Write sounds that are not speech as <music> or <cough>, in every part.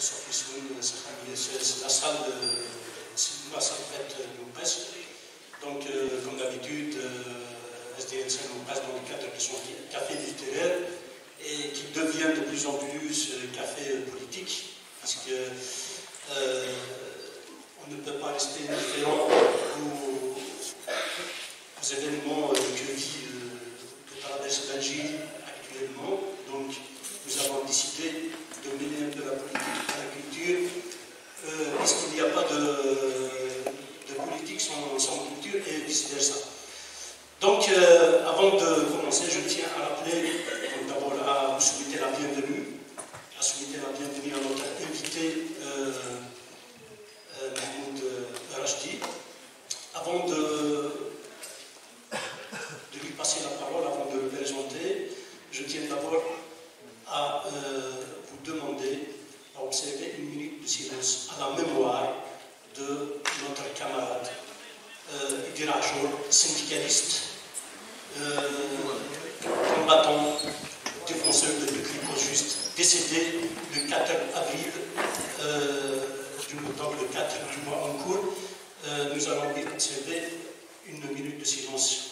c'est la salle de la salle faite nous. Donc, comme d'habitude, euh, SDLC nous dans le cadre de son café littéraire et qui devient de plus en plus café politique parce que euh, on ne peut pas rester indifférent aux, événements que vit tout à la actuellement. Donc, nous avons décidé de mener un peu la politique culture, euh, est-ce qu'il n'y a pas de, politique sans, culture et vice-versa. Donc, euh, avant de commencer, je tiens à rappeler, d'abord à vous souhaiter la bienvenue, à souhaiter la bienvenue à notre invité euh, euh Mahmoud euh, Rachdi. Avant de, de lui passer la parole, avant de le présenter, je tiens d'abord à vous demander, à observer silence à la mémoire de notre camarade euh, syndicaliste, euh, combattant, défenseur de toutes juste décédé le 4 avril, euh, du, mois en cours. Euh, nous allons observer une minute de silence.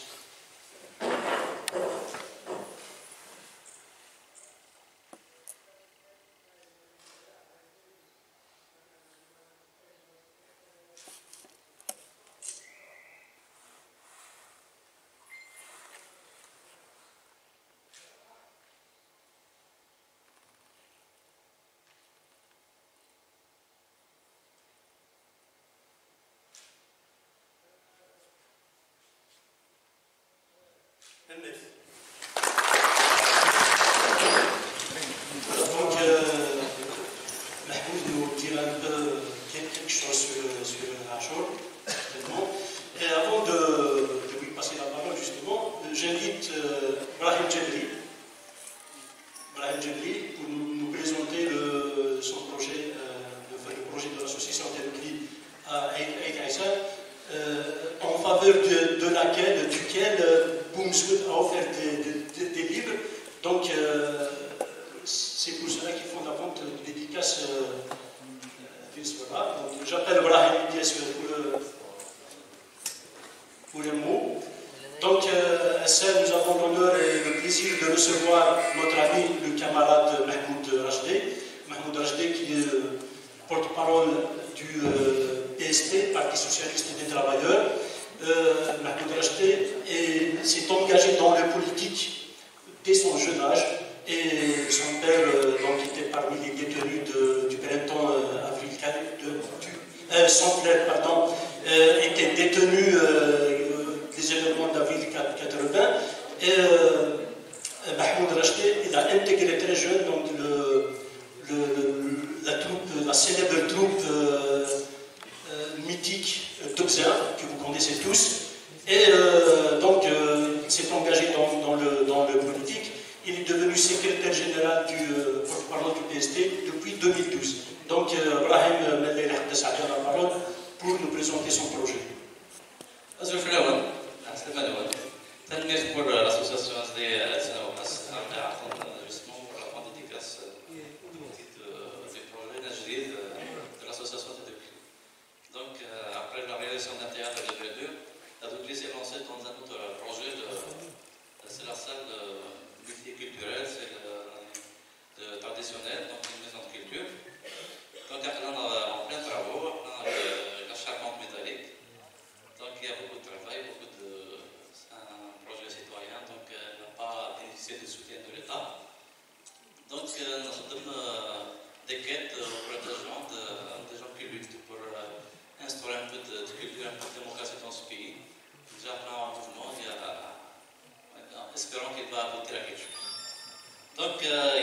look uh,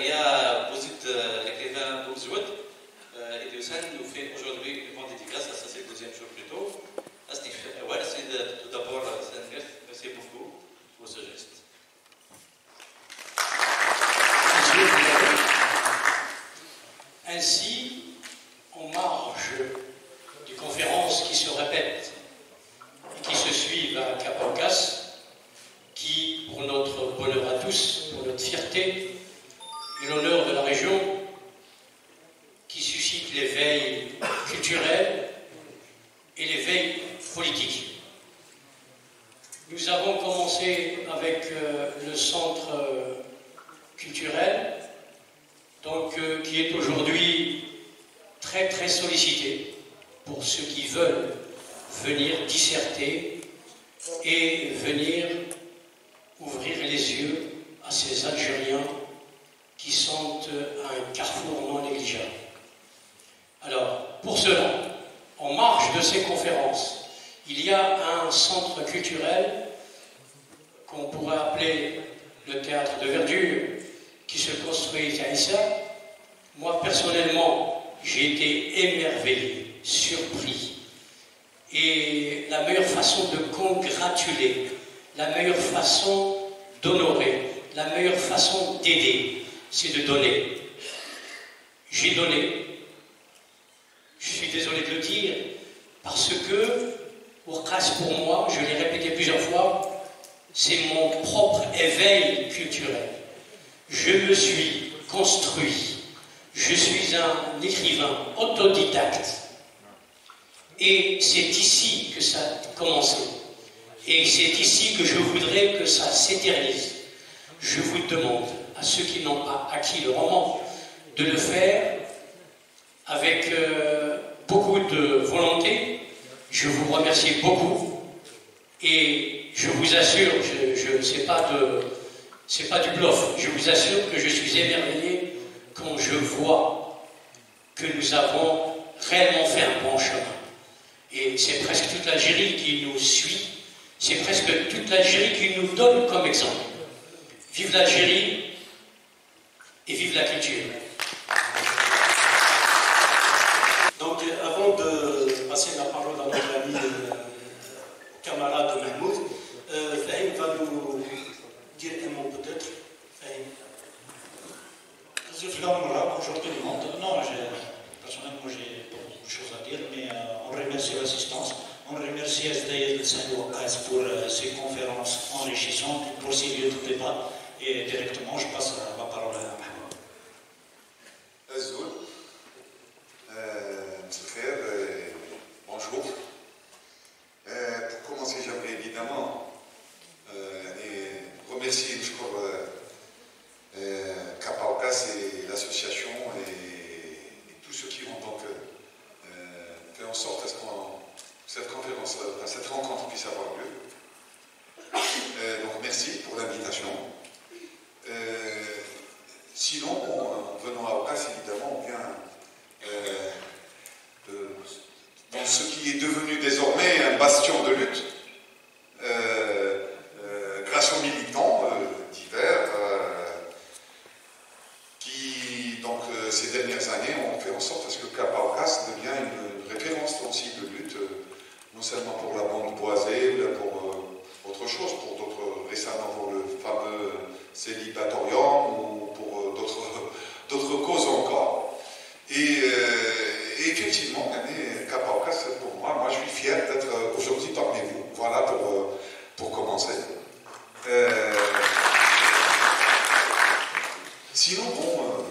Sinon, bon,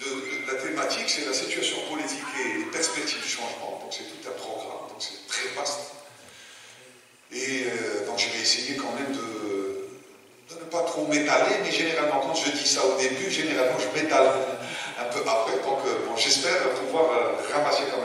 euh, la thématique, c'est la situation politique et les perspectives de changement. Donc c'est tout un programme, donc c'est très vaste. Et euh, donc je vais essayer quand même de, ne pas trop m'étaler, mais généralement, quand je dis ça au début, généralement je m'étale un peu après. Donc euh, bon, j'espère pouvoir ramasser quand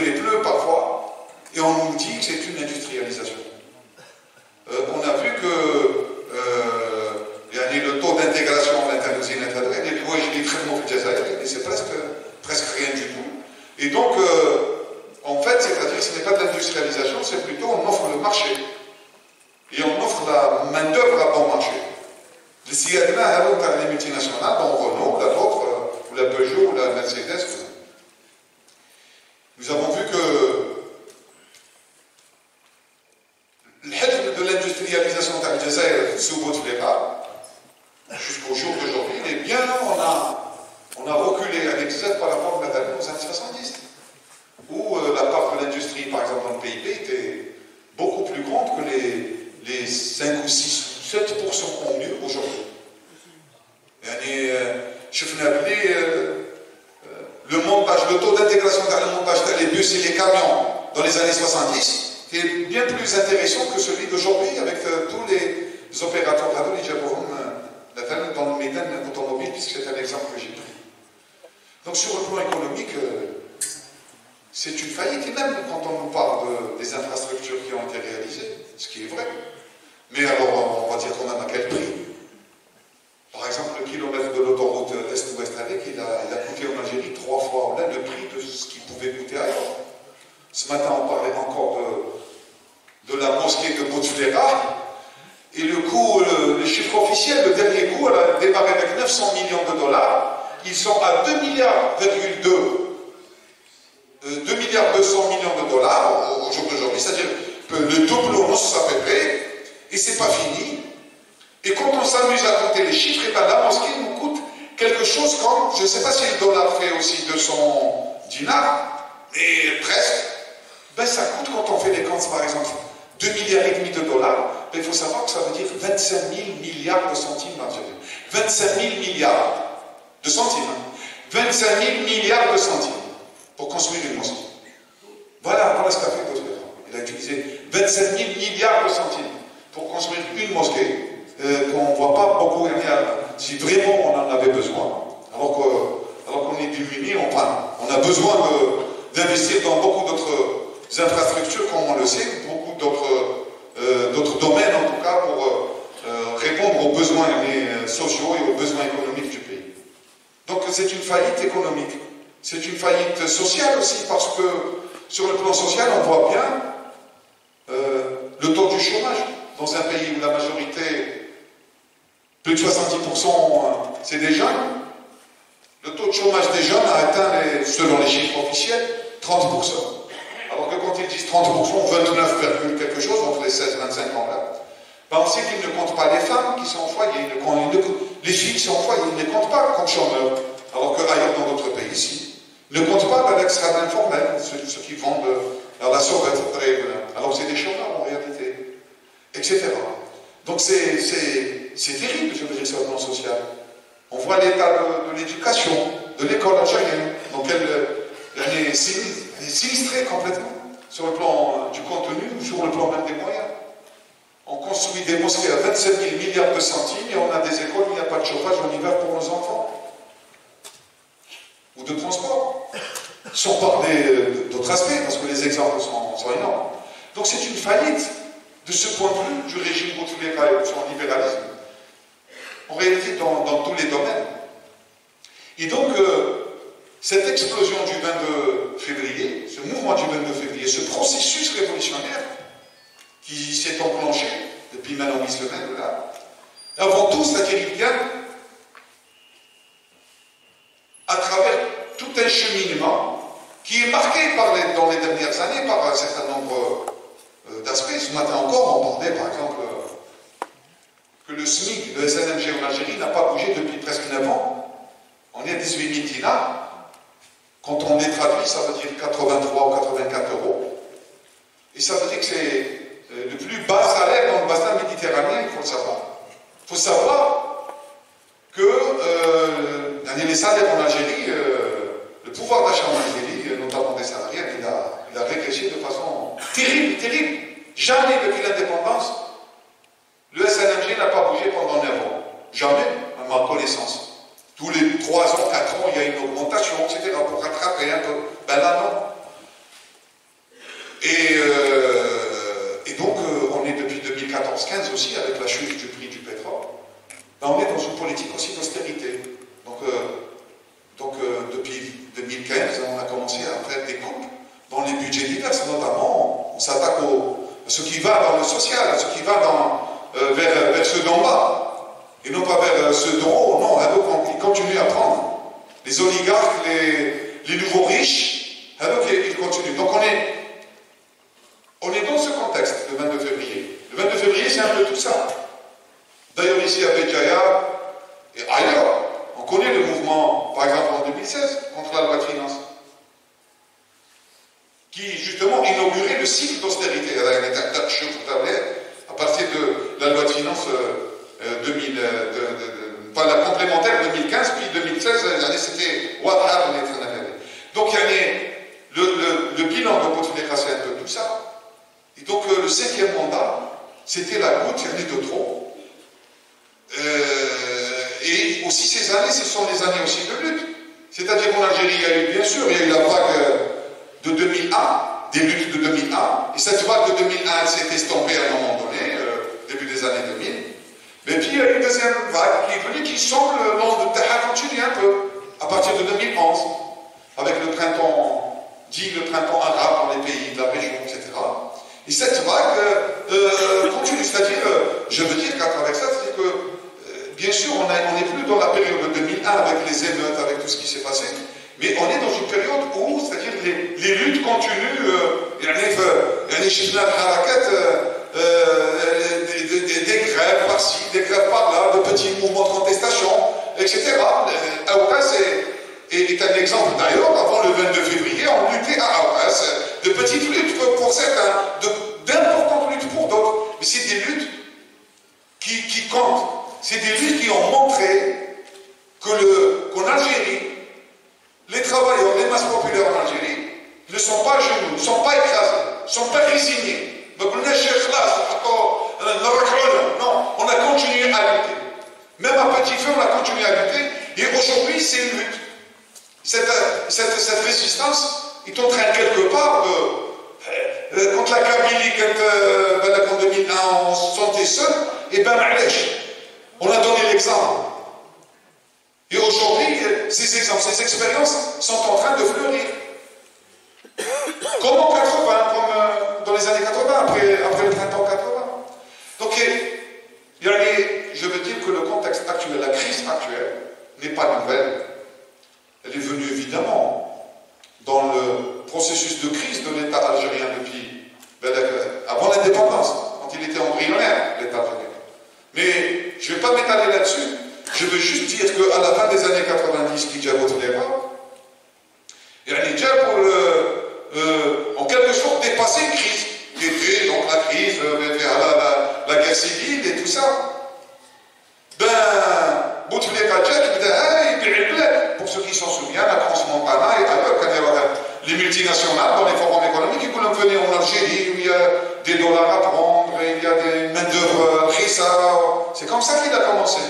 les pneus parfois, et on nous dit que c'est une industrialisation. Euh, on a vu que euh, le taux d'intégration en interusine, il est très mauvais et c'est presque, presque rien du tout. Et donc, le SMIC, le SNMG en Algérie, n'a pas bougé depuis presque 9 ans. On est à 18 000 dinars. Quand on est traduit, ça veut dire 83 ou 84 euros. Et ça veut dire que c'est euh, le plus bas salaire dans le bassin méditerranéen, il faut le savoir. Il faut savoir que euh, les salaires en Algérie, euh, le pouvoir d'achat en Algérie, notamment des salariés, il a, il a régressé de façon terrible, terrible. Jamais depuis l'indépendance, le SNMG n'a pas bougé pendant 9 ans. Jamais, à ma connaissance. Tous les 3 ans, 4 ans, il y a une augmentation, etc., pour rattraper un peu. Ben là, non. Et et donc, euh, on est depuis 2014-15 aussi, avec la chute du prix du pétrole, ben, on est dans une politique aussi d'austérité. Donc, euh, donc euh, depuis 2015, on a commencé à faire des coupes dans les budgets divers, notamment, on s'attaque à ce qui va dans le social, à ce qui va dans, vers, vers ceux d'en bas, et non pas vers ceux d'en haut. Non, donc on continue à prendre. Les oligarques, les, nouveaux riches, donc ils continuent. Donc on est on est dans ce contexte, le 22 février. Le 22 février, c'est un peu tout ça. D'ailleurs, ici à Béjaïa et ailleurs, on connaît le mouvement, par exemple en 2016, contre la loi de finances, qui justement inaugurait le cycle d'austérité à partir de la loi de finances 2000, euh, euh, pas la complémentaire 2015, puis 2016, c'était Donc il y avait le, bilan de Bouteflika, c'est un peu tout ça. Et donc euh, le cinquième mandat, c'était la goutte, il y en a de trop. Euh, et aussi ces années, ce sont des années aussi de lutte. C'est-à-dire qu'en Algérie, il y a eu, bien sûr, il y a eu la vague de 2001, luttes de 2001, et cette vague de 2001 s'est estompée à un moment donné, euh, début des années 2000. Mais puis il y a une deuxième vague qui est venue, qui semble, long de Taha continuer un peu, à partir de 2011, avec le printemps, dit le printemps arabe dans les pays de la région, etc. Et cette vague euh, continue. C'est-à-dire, euh, je veux dire qu'à travers ça, c'est que, euh, bien sûr, on n'est plus dans la période de 2001 avec les émeutes, avec tout ce qui s'est passé, mais on est dans une période où, c'est-à-dire, les, luttes continuent. il y a des harakat, des, des, des grèves par-ci, des grèves par-là, de petits mouvements de contestation, etc. Aouka, c'est est un exemple d'ailleurs, avant le 22 février, on luttait à Aoukas, de petites luttes pour certains, d'importantes luttes pour qui comptent. C'est des luttes qui ont montré qu'en Algérie, les travailleurs, les masses populaires en Algérie, ne sont pas genoux, ne sont pas écrasés, ne sont pas résignés. Non, on a continué à lutter. Même à petit feu, on a continué à lutter. Et aujourd'hui, c'est une lutte. Cette, cette, résistance est en train quelque part de. Euh, contre la Kabylie, quand euh, en 2001, on se sentait seul, et ben, on a donné l'exemple. Et aujourd'hui, ces exemples, ces expériences sont en train de fleurir. Comme en 80, comme euh, dans les années 80, après, le printemps 80. Donc, je veux dire que le contexte actuel, la crise actuelle, n'est pas nouvelle. Elle est venue évidemment dans le processus de crise de l'État algérien depuis, ben, avant l'indépendance, quand il était embryonnaire, l'État algérien. Mais je ne vais pas m'étaler là-dessus. Je veux juste dire qu'à la fin des années 90, qui déjà votre débat, il a déjà pour, euh, en quelque sorte, dépasser une crise, qui était donc la crise, euh, la, guerre civile et tout ça. Ben, Bouteflika pour ceux qui s'en souviennent, la Transmontana et ailleurs, quand il y a les multinationales dans les forums économiques, ils voulaient venir en Algérie où il y a des dollars à prendre, il y a des main-d'œuvre C'est comme ça qu'il a commencé.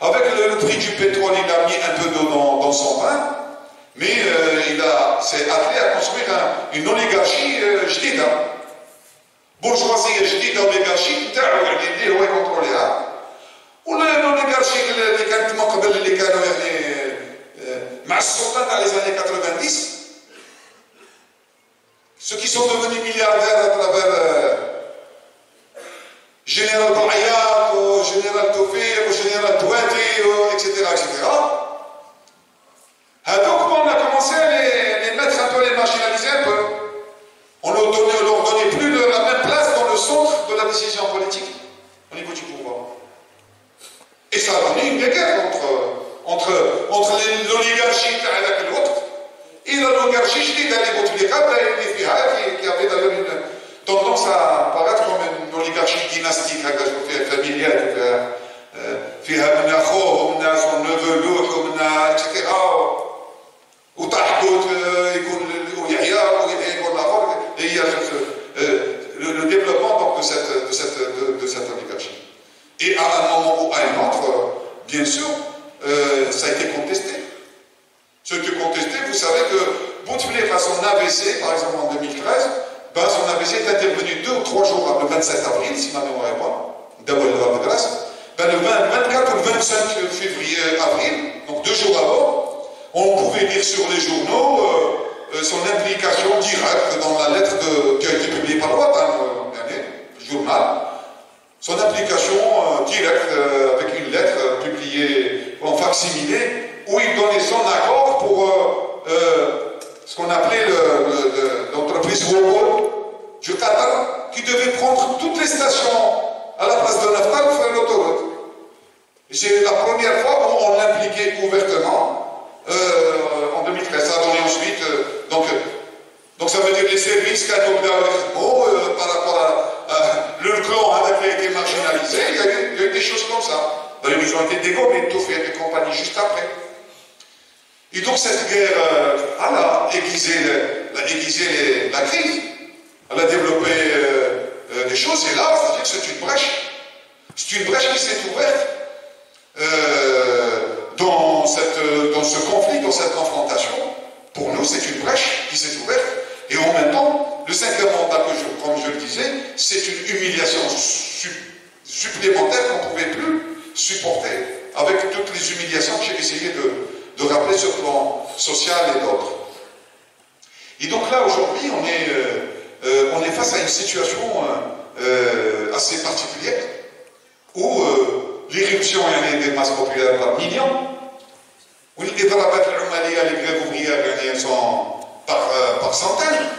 Avec le, prix du pétrole, il a mis un peu d'eau dans, son pain, mais euh, il s'est attelé à construire une oligarchie euh, jdida. Bourgeoisie jdida, oligarchie, il est contrôlé. l'oligarchie اللي كانت من قبل اللي كانوا يعني مع السلطان dans les années 90 ceux qui sont devenus milliardaires à travers euh, Général Baïa, ou Général Toufir, ou Général Touati, etc. etc. Donc on a commencé à les, les, mettre un peu, les marginaliser un peu. On ne leur donnait, plus la même place dans le centre de la décision politique au niveau du pouvoir. Et ça a donné une guerre entre, entre, entre l'oligarchie et l'oligarchie, les les qui avait d'ailleurs une tendance à apparaître comme une oligarchie dynastique, familiale, فيها من اخوه ومن son لوح ومن etc. وتحكوت يكون ويحيى يكون الاخر هي le développement donc, de, cette, de, cette, de, de cette oligarchie. Et à un moment ou à un autre, bien sûr, euh, ça a été contesté. Ce qui est contesté, vous savez que Bouteflika, son AVC, par exemple en 2013, son AVC est intervenu deux ou trois jours avant le 27 avril, si ma mémoire est bonne, d'abord le de grâce. Ben, le 24 ou le 25 février, avril, donc deux jours avant, on pouvait lire sur les journaux euh, euh, son implication directe dans la lettre qui a été publiée par le le journal, son application euh, directe avec une lettre publiée en facsimilé où il donnait son accord pour ce qu'on appelait l'entreprise Wogol du Qatar qui devait prendre toutes les stations à la place de Naftal pour faire l'autoroute. C'est la première fois où on l'impliquait ouvertement en 2013. Ça a donné ensuite donc donc ça veut dire les services qu'a euh, par rapport à, le clan a été marginalisé, il y, a eu, des choses comme ça. Ils ont été dégommés, tout fait des compagnies juste après. Et donc cette guerre, euh, elle a aiguisé, aiguisé la crise, elle a développé euh, euh, des choses, et là, c'est-à-dire que c'est une brèche. C'est une brèche qui s'est ouverte dans, cette, dans ce conflit, dans cette confrontation. Pour nous, c'est une brèche qui s'est ouverte et en même temps, le cinquième mandat, comme je le disais, c'est une humiliation supplémentaire qu'on ne pouvait plus supporter avec toutes les humiliations que j'ai essayé de, rappeler sur le plan social et d'autres. Et donc là, aujourd'hui, on, est, euh, euh, face à une situation euh, assez particulière où l'irruption des masses populaires par millions, où les grèves ouvrières sont par, par centaines,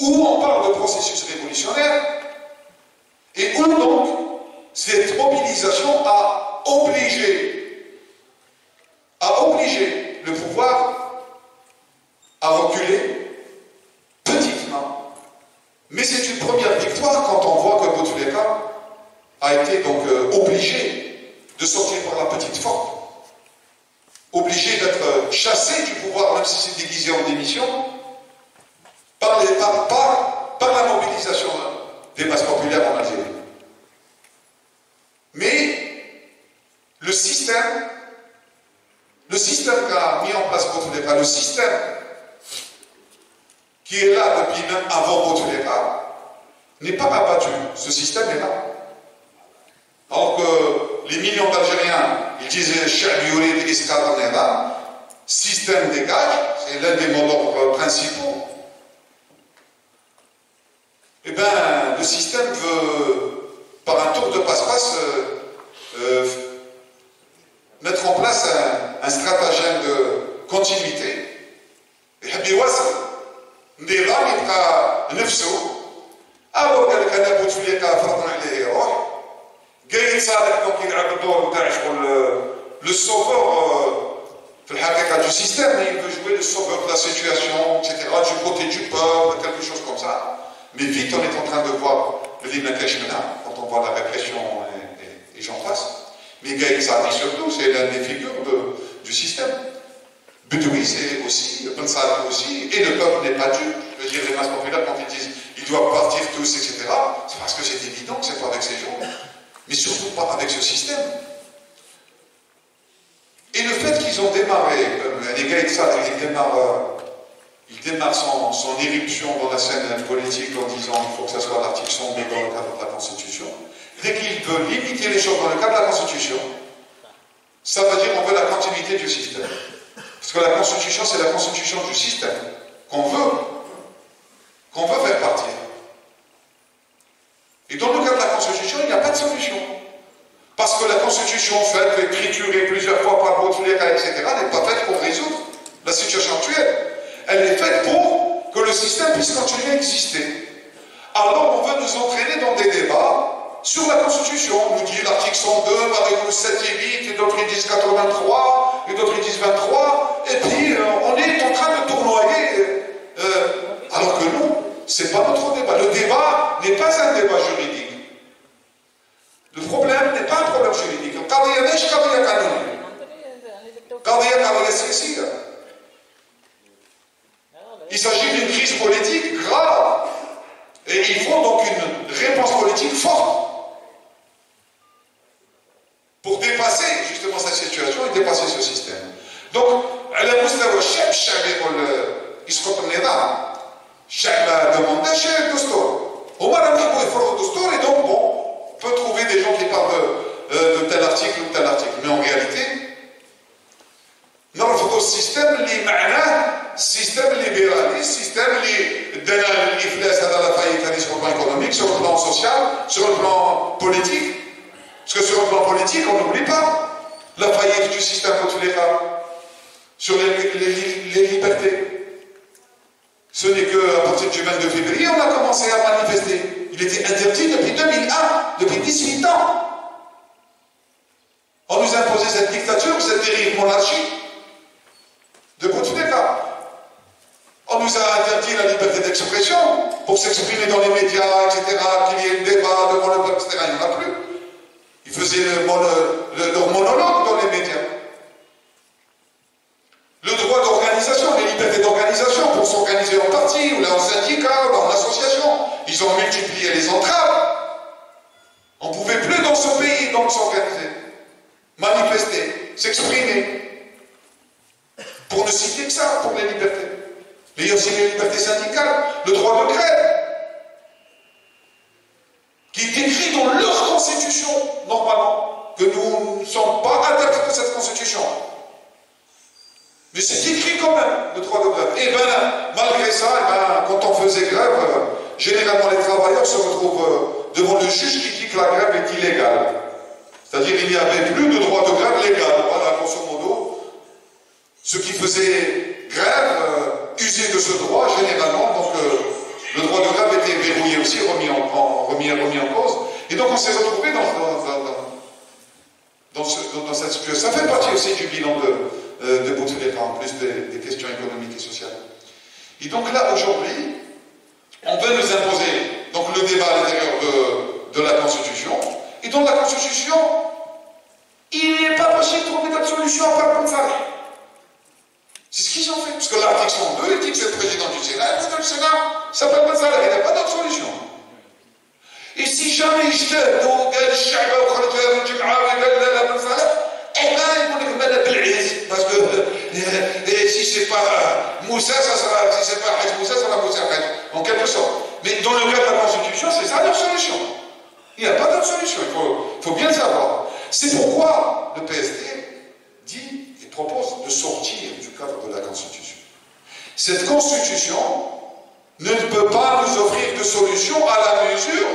où on parle de processus révolutionnaire, et où donc cette mobilisation a obligé, a obligé le pouvoir à reculer petitement. Mais c'est une première victoire quand on voit que Bouteflika a été donc euh, obligé de sortir par la petite porte, obligé d'être chassé du pouvoir, même si c'est déguisé en démission, par la mobilisation des masses populaires en Algérie. Mais le système, le système qu'a mis en place Bouteflika, le système qui est là depuis même avant Bouteflika, n'est pas abattu. Ce système est là. Alors que les millions d'Algériens, ils disaient système dégage, c'est l'un des mots d'ordre principaux. Eh bien, le système veut, par un tour de passe-passe, euh, euh, mettre en place un, un, stratagème de continuité. Et يوصل نظام يبقى نفسه او قال لك انا بوتفليقه فرضنا عليه يروح قايد صالح دونك يلعب الدور نتاع شغل لو سوفور في الحقيقه du système il veut jouer le sauveur de la situation etc du côté du peuple quelque chose comme ça mais vite on est en train de voir le Libna Keshmena quand on voit la répression et, et, et j'en passe mais Gaïd Sadi surtout c'est l'un des figures du système Bedoui c'est aussi Ben Saad aussi et le peuple n'est pas dû je veux dire les masses populaires quand ils disent ils doivent partir tous, etc., c'est parce que c'est évident que c'est pas avec ces gens, mais surtout pas avec ce système. Et le fait qu'ils ont démarré, euh, les gars, ils démarrent, ils démarrent son, son, éruption dans la scène politique en disant qu'il faut que ça soit l'article 100 dans le cadre de la Constitution. Dès qu'ils veulent limiter les choses dans le cadre de la Constitution, ça veut dire qu'on veut la continuité du système. Parce que la Constitution, c'est la Constitution du système qu'on veut qu'on veut faire partir. Et dans le cas de la Constitution, il n'y a pas de solution. Parce que la Constitution faite, triturée plusieurs fois par Baudelaire, etc., n'est pas faite pour résoudre la situation actuelle. Elle est faite pour que le système puisse continuer à exister. Alors on veut nous entraîner dans des débats sur la Constitution. On nous dit l'article 102, par exemple 7 et 8, et d'autres ils disent 83, et d'autres ils disent 23, et puis euh, on est en train de tournoyer. Euh, alors que non, ce n'est pas notre débat. Le débat n'est pas un débat juridique. Le problème n'est pas un problème juridique. Il s'agit d'une crise politique grave. Et il faut donc une réponse politique forte pour dépasser justement cette situation et dépasser ce système. Donc, على مستوى الشعب الشعبي يقول يسقط النظام الشعب demandé chez le Dostour. Au moins, il faut faire le Dostour et donc, bon, on peut trouver des gens qui parlent de, euh, de tel article ou tel article. Mais en réalité, نرفض السيستم اللي معناه السيستم الليبرالي السيستم اللي دانا الافلاس هذا لا فايت هذه sur le plan économique, sur le plan social, sur le plan politique. Parce que sur le plan politique, on n'oublie pas la faillite du système tous les cas, sur les libertés. Ce n'est qu'à partir du 22 février, on a commencé à manifester. Il était interdit depuis 2001, depuis 18 ans. On nous a imposé cette dictature, cette dérive monarchique de Bouteflika. On nous a interdit la liberté d'expression pour s'exprimer dans les médias, etc., qu'il y ait un débat devant le peuple, etc. Il n'y en a plus. Ils faisaient le, le, leur monologue dans les médias. Le droit d'organisation, les libertés d'organisation pour s'organiser en parti, ou en syndicat, ou en association. Ils ont multiplié les entraves. On ne pouvait plus dans ce pays donc s'organiser, manifester, s'exprimer. Pour ne citer que ça, pour les libertés. Mais il y a aussi les libertés syndicales, le droit de grève, qui est écrit dans leur constitution, normalement, que nous ne sommes pas adeptes de cette constitution. Mais c'est écrit quand même, le droit de grève. Et bien, malgré ça, et ben, quand on faisait grève, euh, généralement les travailleurs se retrouvent euh, devant le juge qui dit que la grève est illégale. C'est-à-dire qu'il n'y avait plus de droit de grève légal. Voilà, grosso modo. Ceux qui faisaient grève euh, usaient de ce droit, généralement, donc le droit de grève était verrouillé aussi, remis en, remis, remis en cause. Et donc on s'est retrouvé dans, dans, dans, cette situation. Ça fait partie aussi du bilan de, euh, de Bouteflika, en plus des, questions économiques et sociales. Et donc là, aujourd'hui, on veut nous imposer donc, le débat à l'intérieur de, de, la Constitution. Et dans la Constitution, il n'est pas possible de trouver d'autre solution à part le Saleh. C'est ce qu'ils ont fait. Parce que l'article 102, il dit que c'est le président du Sénat. Le président du Sénat s'appelle Mazala. Il n'y a pas d'autre solution. Et si jamais ils jettent au gars du Shaiba ou Khalifah ou Jum'a ou Ibadala Mazala, eh bien, ils vont les mettre à Bel'iz. Parce que euh, si c'est pas euh, Moussa, ça sera. Si c'est pas Hajj Moussa, ça sera Moussa Hajj. En quelque sorte. Mais dans le cas de la Constitution, c'est ça leur solution. Il n'y a pas d'autre solution. Il faut, faut bien savoir. C'est pourquoi le PSD dit propose de sortir du cadre de la constitution cette constitution ne peut pas nous offrir de solution à la mesure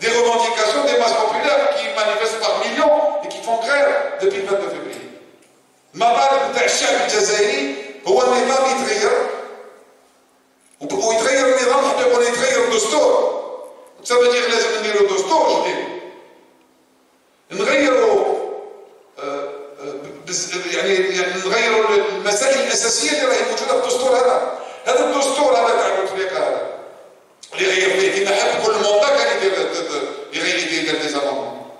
des revendications des masses populaires qui manifestent par millions et qui font grève depuis le 22 février. المطالب نتاع الشعب الجزائري هو النظام يتغير ويتغير النظام حتى يقول يتغير الدستور Ça veut dire لازم نديروا دستور جديد نغيروا يعني يعني نغيروا المسائل الأساسية اللي راهي موجودة في الدستور هذا. هذا الدستور هذا تاع بوتفليقه هذا. اللي غير فيه كيما حب كل موندا كان يدير يغير يدير دي زامون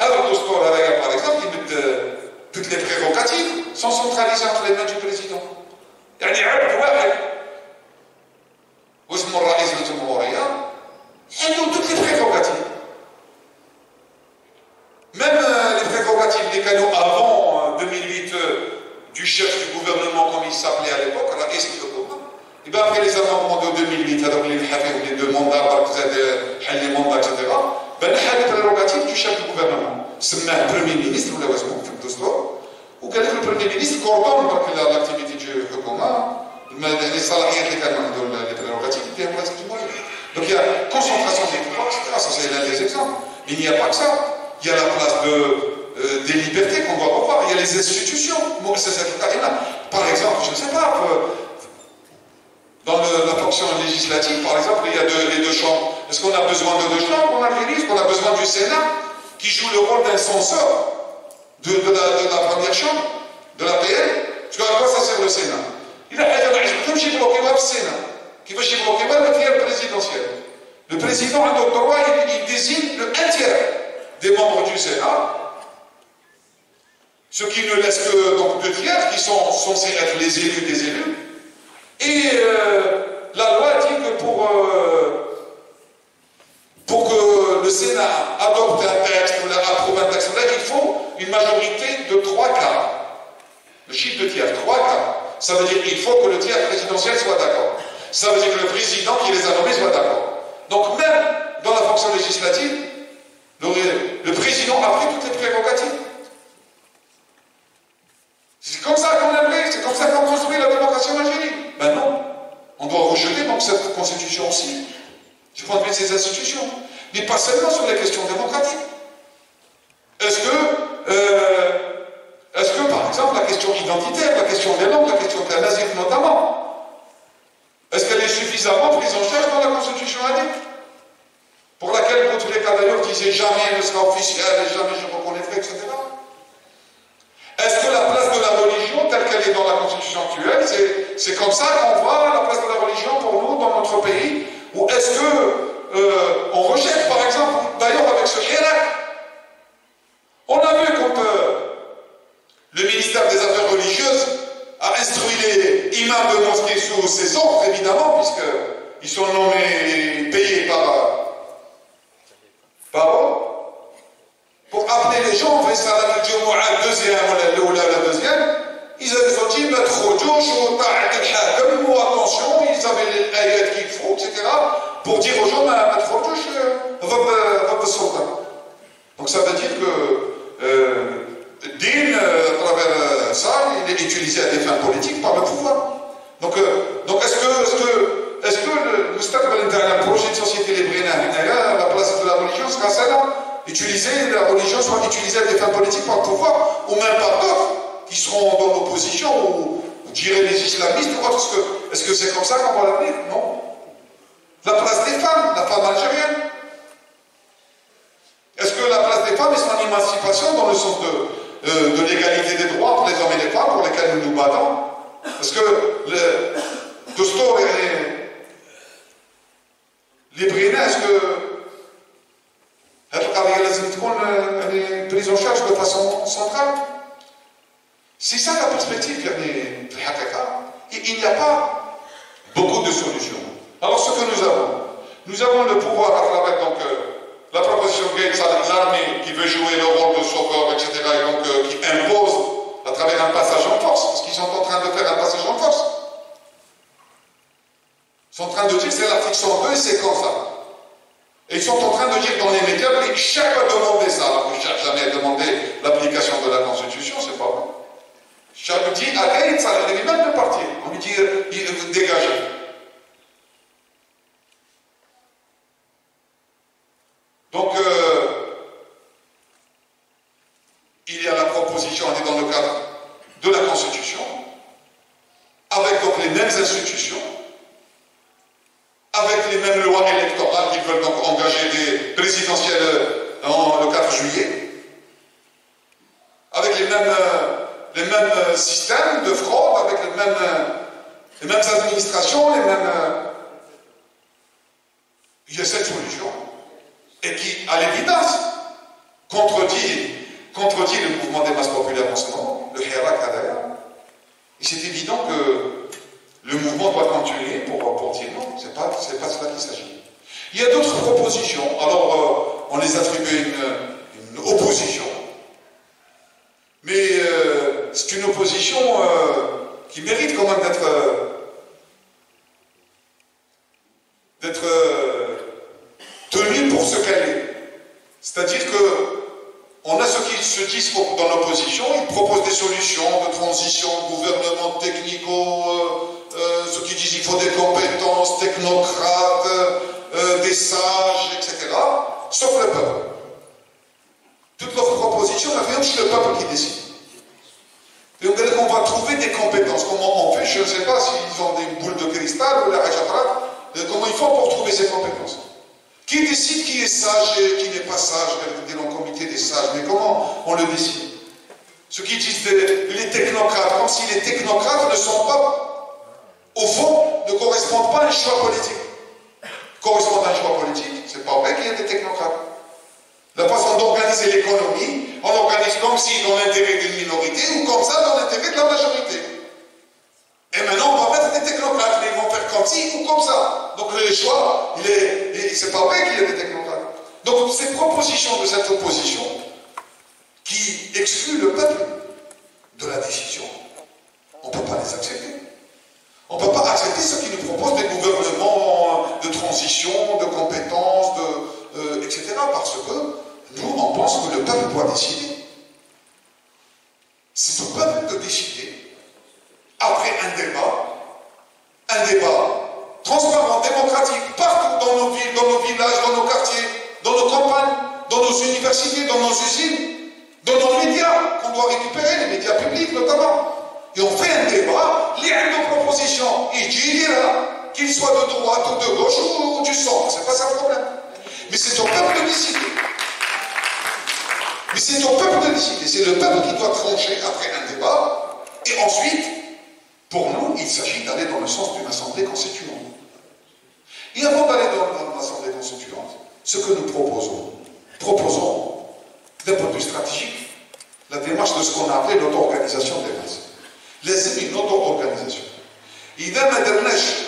هذا الدستور هذا باغ اكزومبل يمد toutes les prérogatives sont centralisées entre les mains du président. يعني عبد واحد. واسمه الرئيس الجمهوريه عنده toutes les prérogatives Même euh, les prérogatives des canaux avant euh, 2008 euh, du chef du gouvernement, comme il s'appelait à l'époque, la question et bien après les amendements de 2008, alors les hafis, les deux mandats, les mandats, etc., ben, les prérogatives du chef du gouvernement. C'est même premier ministre, ou la Westbrook, le Dostour, hein. ou quel est le premier ministre, cordon, l'activité du Hukoma, les salariés qui étaient dans les prérogatives, qui étaient en place Donc il y a concentration des pouvoirs, etc. Ça, c'est l'un des exemples. Mais il n'y a pas que ça. Il y a la place euh, des libertés qu'on doit revoir. Il y a les institutions. Par exemple, je ne sais pas, dans le, la fonction législative, par exemple, il y a les deux chambres. Est-ce qu'on a besoin de deux chambres en Algérie? Est-ce qu'on a besoin du Sénat qui joue le rôle d'un censeur de, la, première chambre, de la PL Parce qu'à quoi ça sert le Sénat? Il a comme j'ai bloqué le Sénat, qui j'ai bloqué le tiers présidentiel. Le président a le droit, il, il désigne le un tiers des membres du Sénat, ce qui ne laisse que donc deux tiers qui sont censés être les élus des élus. Et euh, la loi dit que pour, euh, pour que le Sénat adopte un texte ou approuve un texte, il faut une majorité de trois quarts. Le chiffre de tiers, trois quarts. Ça veut dire qu'il faut que le tiers présidentiel soit d'accord. Ça veut dire que le président qui les a nommés soit d'accord. Donc même dans la fonction législative, le, le président a pris toutes les prérogatives. C'est comme ça qu'on aimerait, c'est comme ça qu'on construit la démocratie en Algérie. Ben non. On doit rejeter donc cette constitution aussi, point de ces institutions. Mais pas seulement sur les questions démocratiques. Est-ce que, euh, est-ce que par exemple la question identitaire, la question des langues, la question de la notamment, est-ce qu'elle est suffisamment prise en charge dans la constitution indique Pour laquelle, cas d'ailleurs, disait jamais ne sera officielle et jamais je reconnaîtrai, etc. Est-ce que la place de la religion, telle qu'elle est dans la constitution actuelle, c'est comme ça qu'on voit la place de la religion pour nous dans notre pays? Ou est-ce que euh, on rejette, par exemple, d'ailleurs avec ce Hirak, on a vu quand euh, le ministère des Affaires religieuses a instruit les imams de mosquées sous ses ordres, évidemment, puisqu'ils sont nommés, payés par, par eux, pour appeler les gens, on fait ça la deuxième ou la, deuxième, ils ont dit mettre au ou attention, ils avaient les ayats qu'il faut, etc., pour dire aux gens, mettre au votre soldat. Donc ça veut dire que euh, Din, à travers ça, il est utilisé à des fins politiques par le pouvoir. Donc, euh, donc est-ce que, est-ce que, est-ce que le Mustaqbal le projet de société libre, la place de la religion sera celle-là utiliser, la religion soit utilisée à des fins politiques par le pouvoir, ou même par d'autres qui seront dans l'opposition, ou, dirais les islamistes ou autres. Est-ce que c'est comme ça qu'on va l'avenir? Non. La place des femmes, la femme algérienne. Est-ce que la place des femmes est son émancipation dans le sens de, euh, de l'égalité des droits entre les hommes et les femmes pour lesquels nous nous battons? Est-ce que le Dostor et les Brénats, est-ce que est prise en charge de façon centrale? C'est ça la perspective de Il n'y a pas beaucoup de solutions. Alors ce que nous avons, nous avons le pouvoir à travers donc, euh, la proposition de Gates à l'armée qui veut jouer le rôle de sauveur, etc., et donc euh, qui impose à travers un passage en force, parce qu'ils sont en train de faire un passage en force. Ils sont en train de dire, c'est la 102, c'est comme ça. Et ils sont en train de dire dans les médias, mais chacun demandait ça, alors que chaque jamais demander l'application de la Constitution, c'est pas vrai. Chaque dit, arrête, ça, il même de partir. On lui dit, euh, euh, dégagez. specific, not all organization. If the international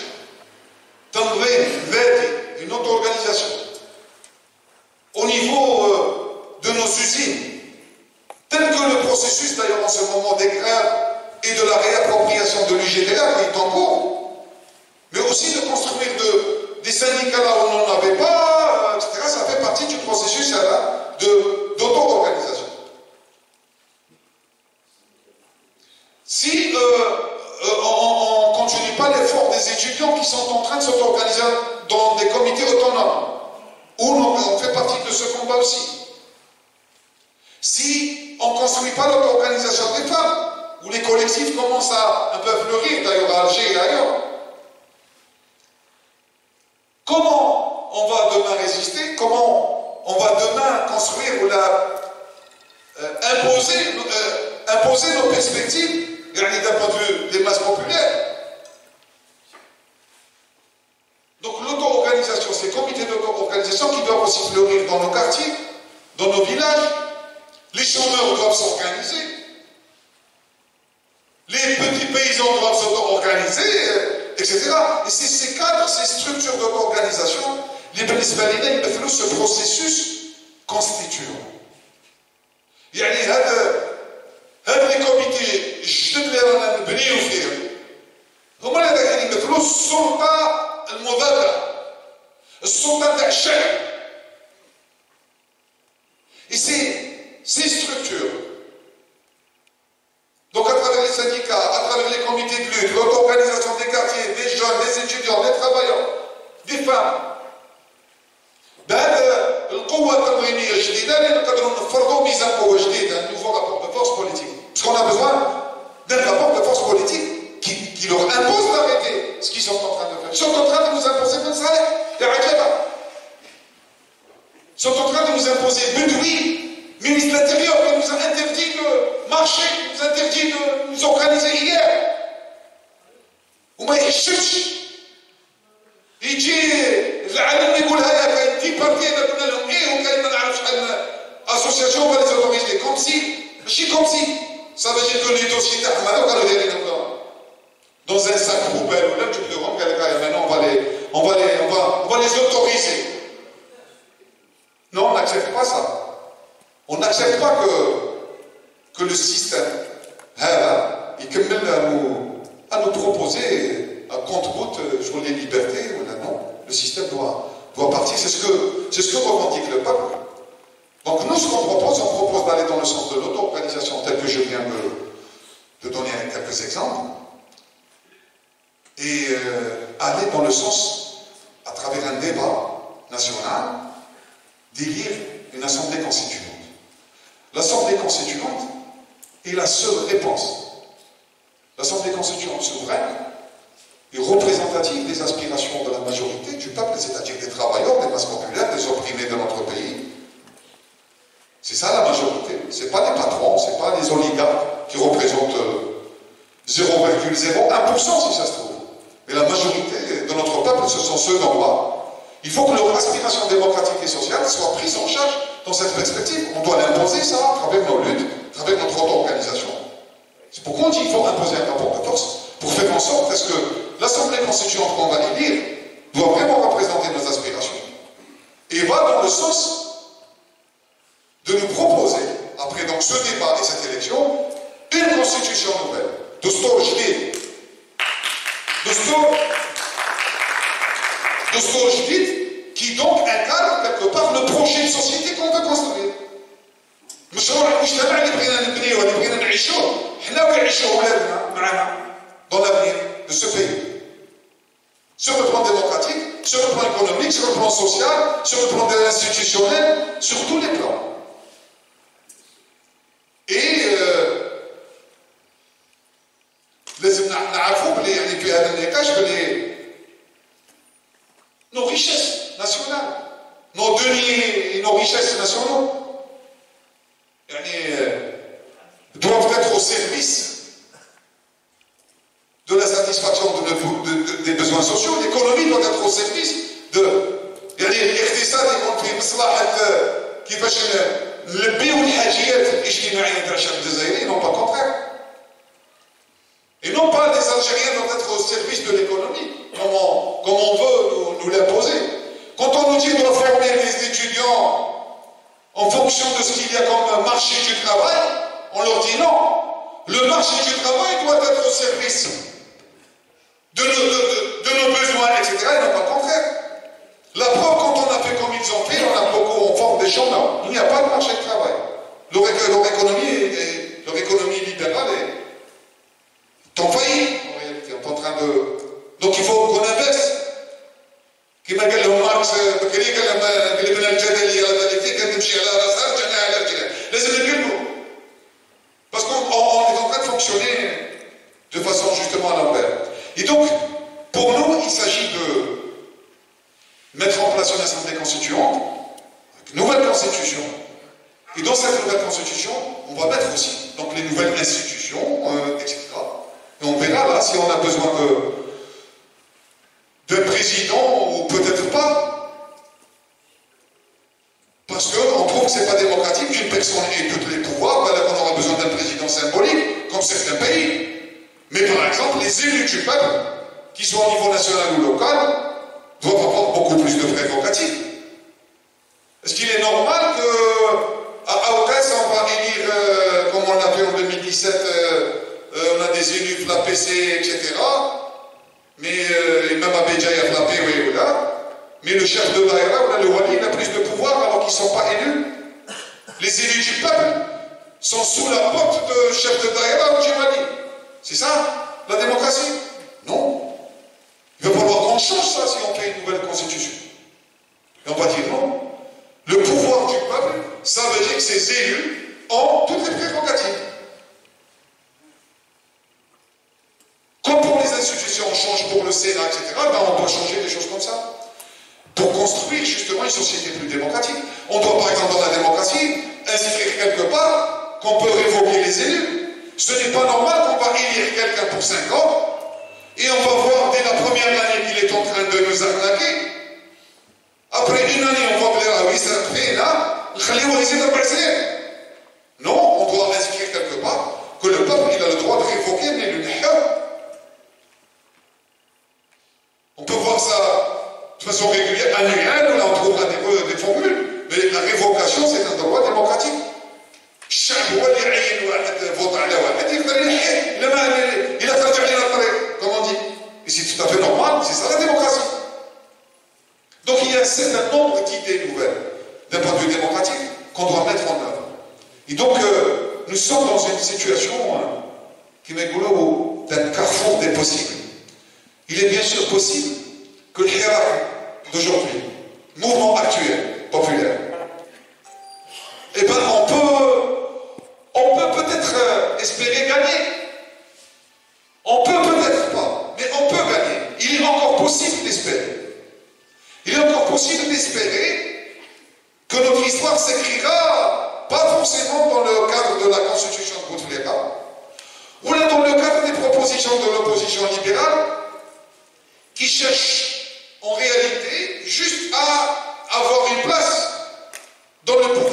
sur le plan économique, sur le plan social, sur le plan institutionnel, sur tous les plans.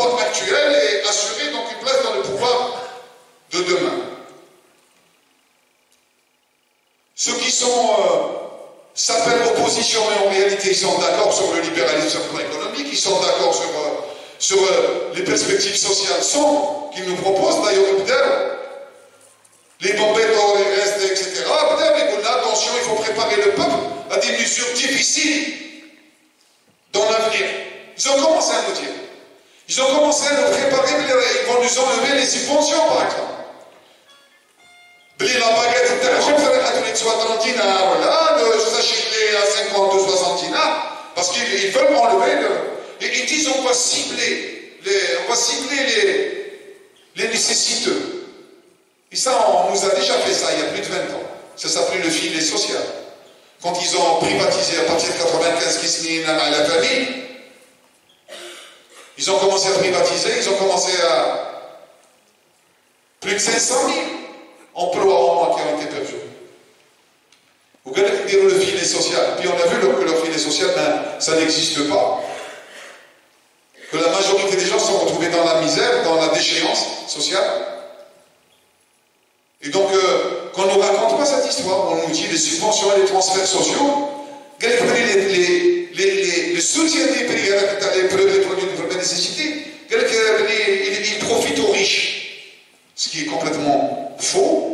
Pouvoir actuel et assurer donc une place dans le pouvoir de demain. Ceux qui sont euh, s'appellent opposition, mais en réalité ils sont d'accord sur le libéralisme économique, ils sont d'accord sur, euh, euh, les perspectives sociales sont qu'ils nous proposent, d'ailleurs, les bombettos, les restes, etc. Attention, il faut préparer le peuple à des mesures difficiles dans l'avenir. Ils ont commencé à nous dire. Ils ont commencé à nous préparer, ils vont nous enlever les subventions, par exemple. la baguette, soit 30 dinars, voilà, je s'achète à 50 ou 60 dinars, parce qu'ils veulent enlever le... Et ils disent on va cibler les, nécessiteux. Et ça, on nous a déjà fait ça il y a plus de 20 ans. Ça s'appelait le filet social. Quand ils ont privatisé à partir de 95 qui signaient à la famille, ils ont commencé à privatiser, ils ont commencé à plus de 500 000 emplois en moins qui ont été perdus. Vous connaissez le filet social. Puis on a vu que le filet social, ben, ça n'existe pas. Que la majorité des gens sont retrouvés dans la misère, dans la déchéance sociale. Et donc, euh, qu'on ne nous raconte pas cette histoire, on nous dit les subventions et les transferts sociaux, les, les, les, les soutiens des prix, les produits de nécessité, ils profitent aux riches. Ce qui est complètement faux.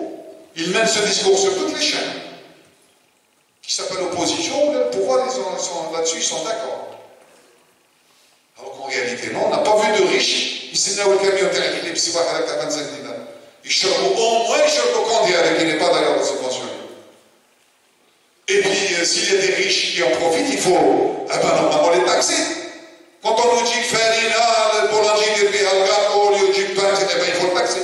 Ils mènent ce discours sur toutes les chaînes qui s'appelle opposition, le pouvoir, là-dessus, ils sont d'accord. Alors qu'en réalité, non, on n'a pas vu de riches, ils s'en ont camion qui est psy à 25 dinars. Ils cherchent au moins, ils cherchent au candidat, qui n'est pas d'ailleurs subventionné. Et puis, euh, s'il y a des riches qui en profitent, il faut, eh ben, normalement, les taxer. Quand on nous dit Ferina, pour l'angile, et puis au lieu du pain, eh ben, il faut le taxer.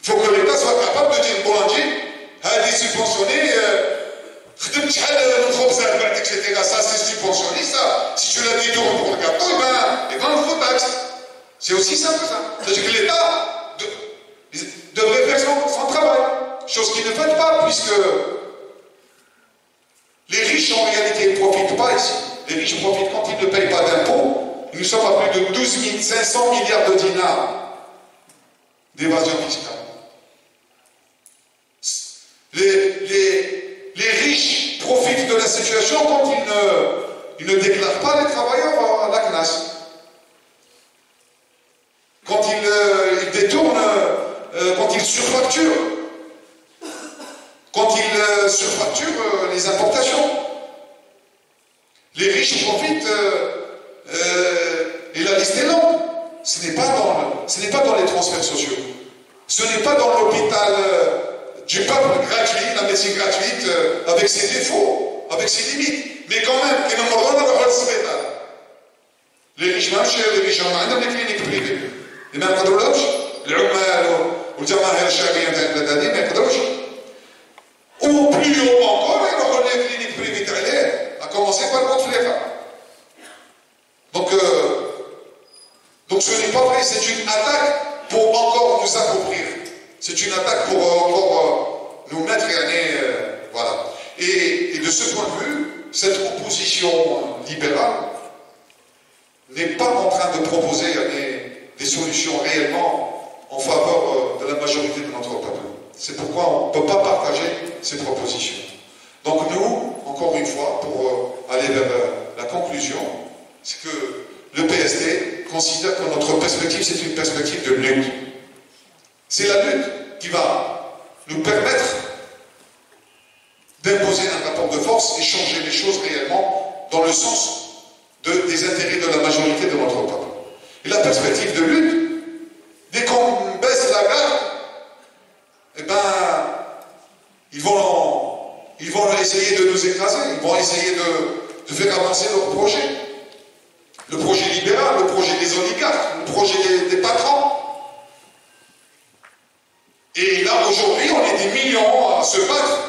Il faut que l'État soit capable de dire pour l'angile, hein, allez subventionner. Euh, euh ça c'est subventionné ça. Si tu l'as détourné pour le gâteau, eh ben, eh ben on faut taxer. C'est aussi simple que ça. C'est-à-dire que l'État devrait faire son travail. Chose qu'il ne fait pas, puisque les riches en réalité ne profitent pas ici. Les riches profitent quand ils ne payent pas d'impôts nous sommes à plus de 12 500 milliards de dinars d'évasion fiscale. Les, riches profitent de la situation quand ils ne, ils déclarent pas les travailleurs à la classe. Quand ils, euh, détournent, euh, quand ils surfacturent, quand ils euh, surfacturent les importations. Les riches profitent, et la liste est longue. Ce n'est pas, dans, pas dans les transferts sociaux. Ce n'est pas dans l'hôpital du peuple gratuit, la médecine gratuite, avec ses défauts, avec ses limites. Mais quand même, les riches marchent, les riches ont les cliniques privées. ما يقدروش العمال والجماهير الشعبيه نتاع البلاد هذه ما يقدروش ou plus haut encore, il reconnaît les privilèges, à commencer par contre les femmes. Donc, euh, donc ce n'est pas vrai, c'est une attaque pour encore nous accomplir. C'est une attaque pour euh, encore euh, nous mettre euh, voilà. Et, de ce point de vue, cette opposition libérale n'est pas en train de proposer des, des, solutions réellement en faveur de la majorité de notre peuple. C'est pourquoi on ne peut pas partager ces propositions. Donc nous, encore une fois, pour euh, aller vers euh, la conclusion, c'est que le PSD considère que notre perspective, c'est une perspective de lutte. C'est la lutte qui va nous permettre d'imposer un rapport de force et changer les choses réellement dans le sens des intérêts de la majorité de notre peuple. Et la perspective de lutte, dès qu'on baisse la garde, eh ben, ils vont, essayer de nous écraser, ils vont essayer de, faire avancer leur projet. Le projet libéral, le projet des oligarques, le projet des, patrons. Et là, aujourd'hui, on est des millions à se battre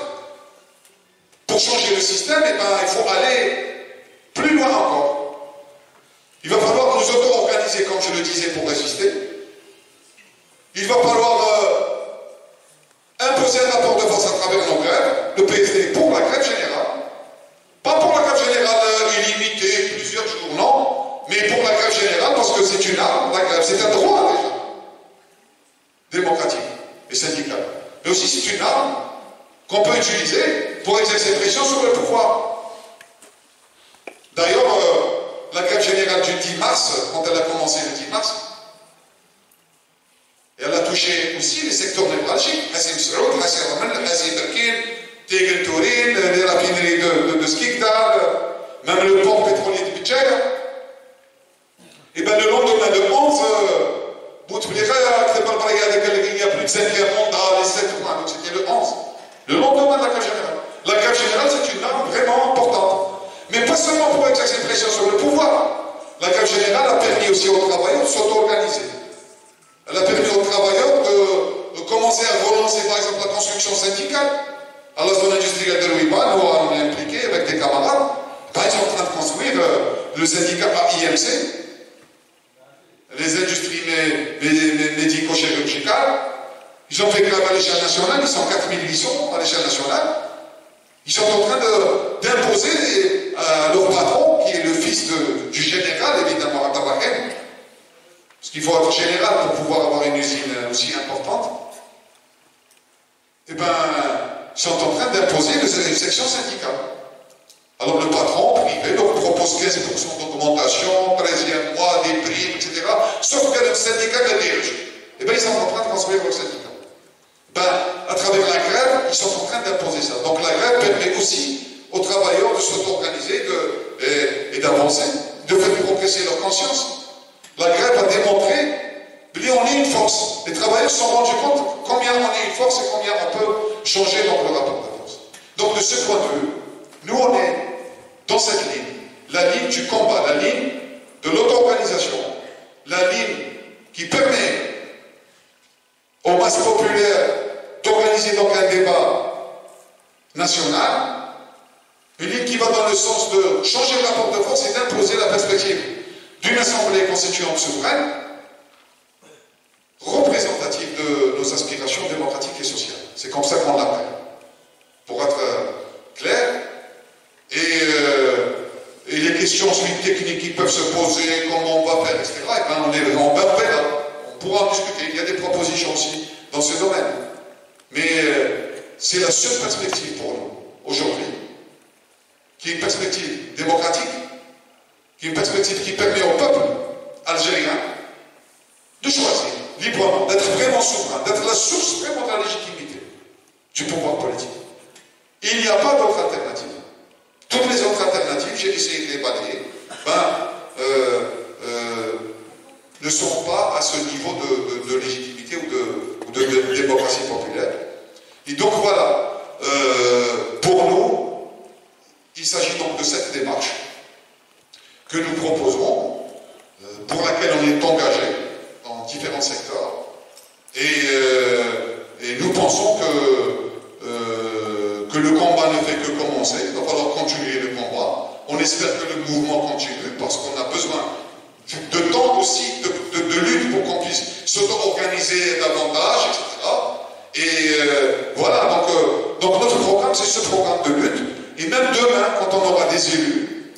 on aura des élus,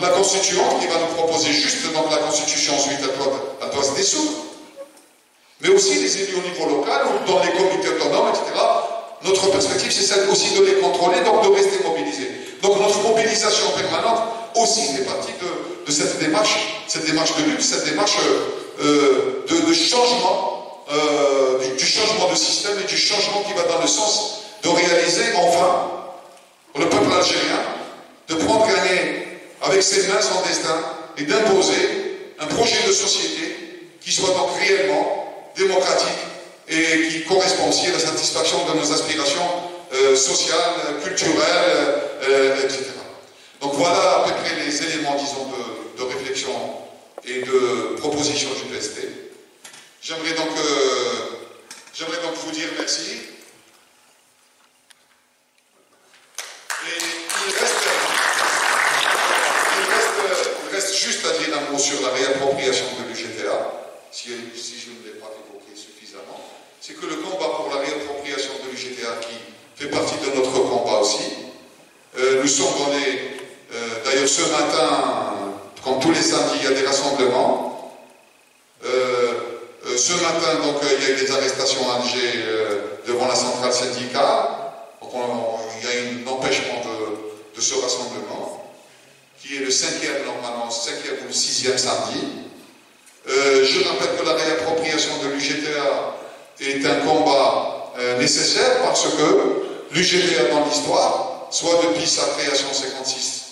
la constituante qui va nous proposer juste donc la constitution ensuite, elle doit, elle se. Mais aussi les élus au niveau local ou dans les comités autonomes, etc notre perspective, c'est celle aussi de les contrôler, donc de rester mobilisés. Donc notre mobilisation permanente aussi fait partie de, cette démarche, cette démarche de lutte, cette démarche euh, de, changement, euh, du, changement de système et du changement qui va dans le sens de réaliser enfin le peuple algérien de prendre gagner avec ses mains son destin et d'imposer un projet de société qui soit donc réellement démocratique, et qui correspond aussi à la satisfaction de nos aspirations euh, sociales, culturelles, euh, etc. Donc voilà à peu près les éléments, disons, de, réflexion et de proposition du PST. J'aimerais donc, euh, donc vous dire merci. Et il reste, il reste, juste à dire un mot sur la réappropriation de l'UGTA, si, je ne l'ai pas évoqué suffisamment c'est que le combat pour la réappropriation de l'UGTA, qui fait partie de notre combat aussi, euh, nous sommes les... Euh, d'ailleurs, ce matin, comme tous les samedis, il y a des rassemblements. Euh, ce matin, donc, il y a eu des arrestations à Alger devant la centrale syndicale. Donc, il y a un empêchement de, ce rassemblement, qui est le cinquième, normalement, cinquième ou le sixième samedi. je rappelle que la réappropriation de l'UGTA est un combat euh, nécessaire parce que l'UGTA dans l'histoire, soit depuis sa création en 56,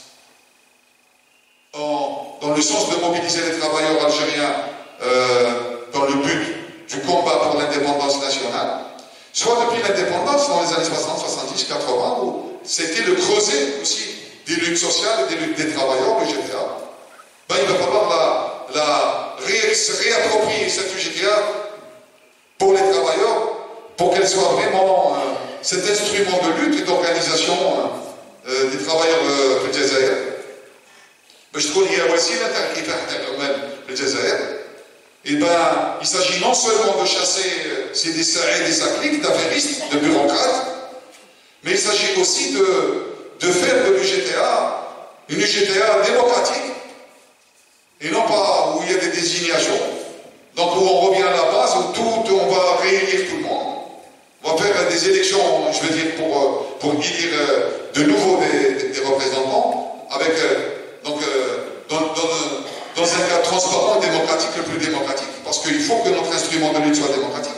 dans le sens de mobiliser les travailleurs algériens euh, dans le but du combat pour l'indépendance nationale, soit depuis l'indépendance dans les années 60, 70, 80, où c'était le creuset aussi des luttes sociales et des luttes des travailleurs, l'UGTA, ben, il va falloir la, la réapproprier cette UGTA pour les travailleurs, pour qu'elle soit vraiment euh, cet instrument de lutte et d'organisation euh, euh, des travailleurs de Jazair. باش تكون هي وسيله تاع الكفاح تاع العمال الجزائر et ben, il s'agit non seulement de chasser ces des des sacliques, d'affairistes, de bureaucrates, mais il s'agit aussi de, de faire de l'UGTA une UGTA démocratique, et non pas où il y a des désignations, donc où on revient à la base, où tout, on va réunir tout le monde. On va faire des élections, je veux dire, pour, euh, pour élire euh, de nouveau des, représentants, avec, euh, donc, dans, un cadre transparent démocratique, le plus démocratique, parce qu'il faut que notre instrument de lutte soit démocratique.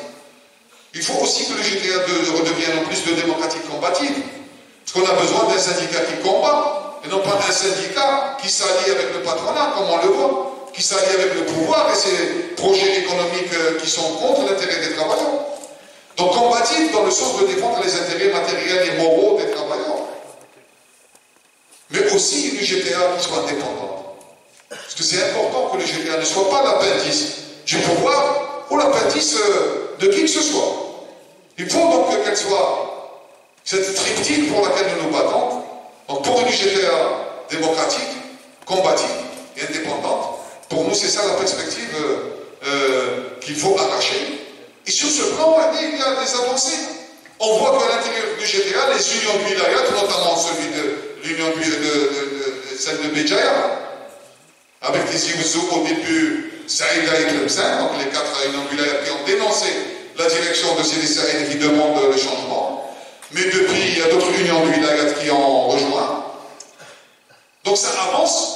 Il faut aussi que le GTA redevienne en plus de démocratique combative. Parce qu'on a besoin d'un syndicat qui combat, et non pas d'un syndicat qui s'allie avec le patronat, comme on le voit qui s'allie avec le pouvoir et ces projets économiques euh, qui sont contre l'intérêt des travailleurs. Donc combatif dans le sens de défendre les intérêts matériels et moraux des travailleurs. Mais aussi une GTA qui soit indépendante. Parce que c'est important que le GTA ne soit pas l'appendice du pouvoir ou l'appendice euh, de qui que ce soit. Il faut donc qu'elle soit cette triptyque pour laquelle nous nous battons. Donc pour une GTA démocratique, combative et indépendante, pour nous, c'est ça la perspective euh, euh, qu'il faut arracher. Et sur ce plan, il y a des avancées. On voit qu'à l'intérieur du GTA, les unions de notamment celui de l'union de, de, celle de Béjaïa, avec des Iouzo au début, Saïda et Tlemcen, donc les quatre inambulaires qui ont dénoncé la direction de Sidi Saïd qui demande le changement. Mais depuis, il y a d'autres unions de wilayat qui ont rejoint. Donc ça avance.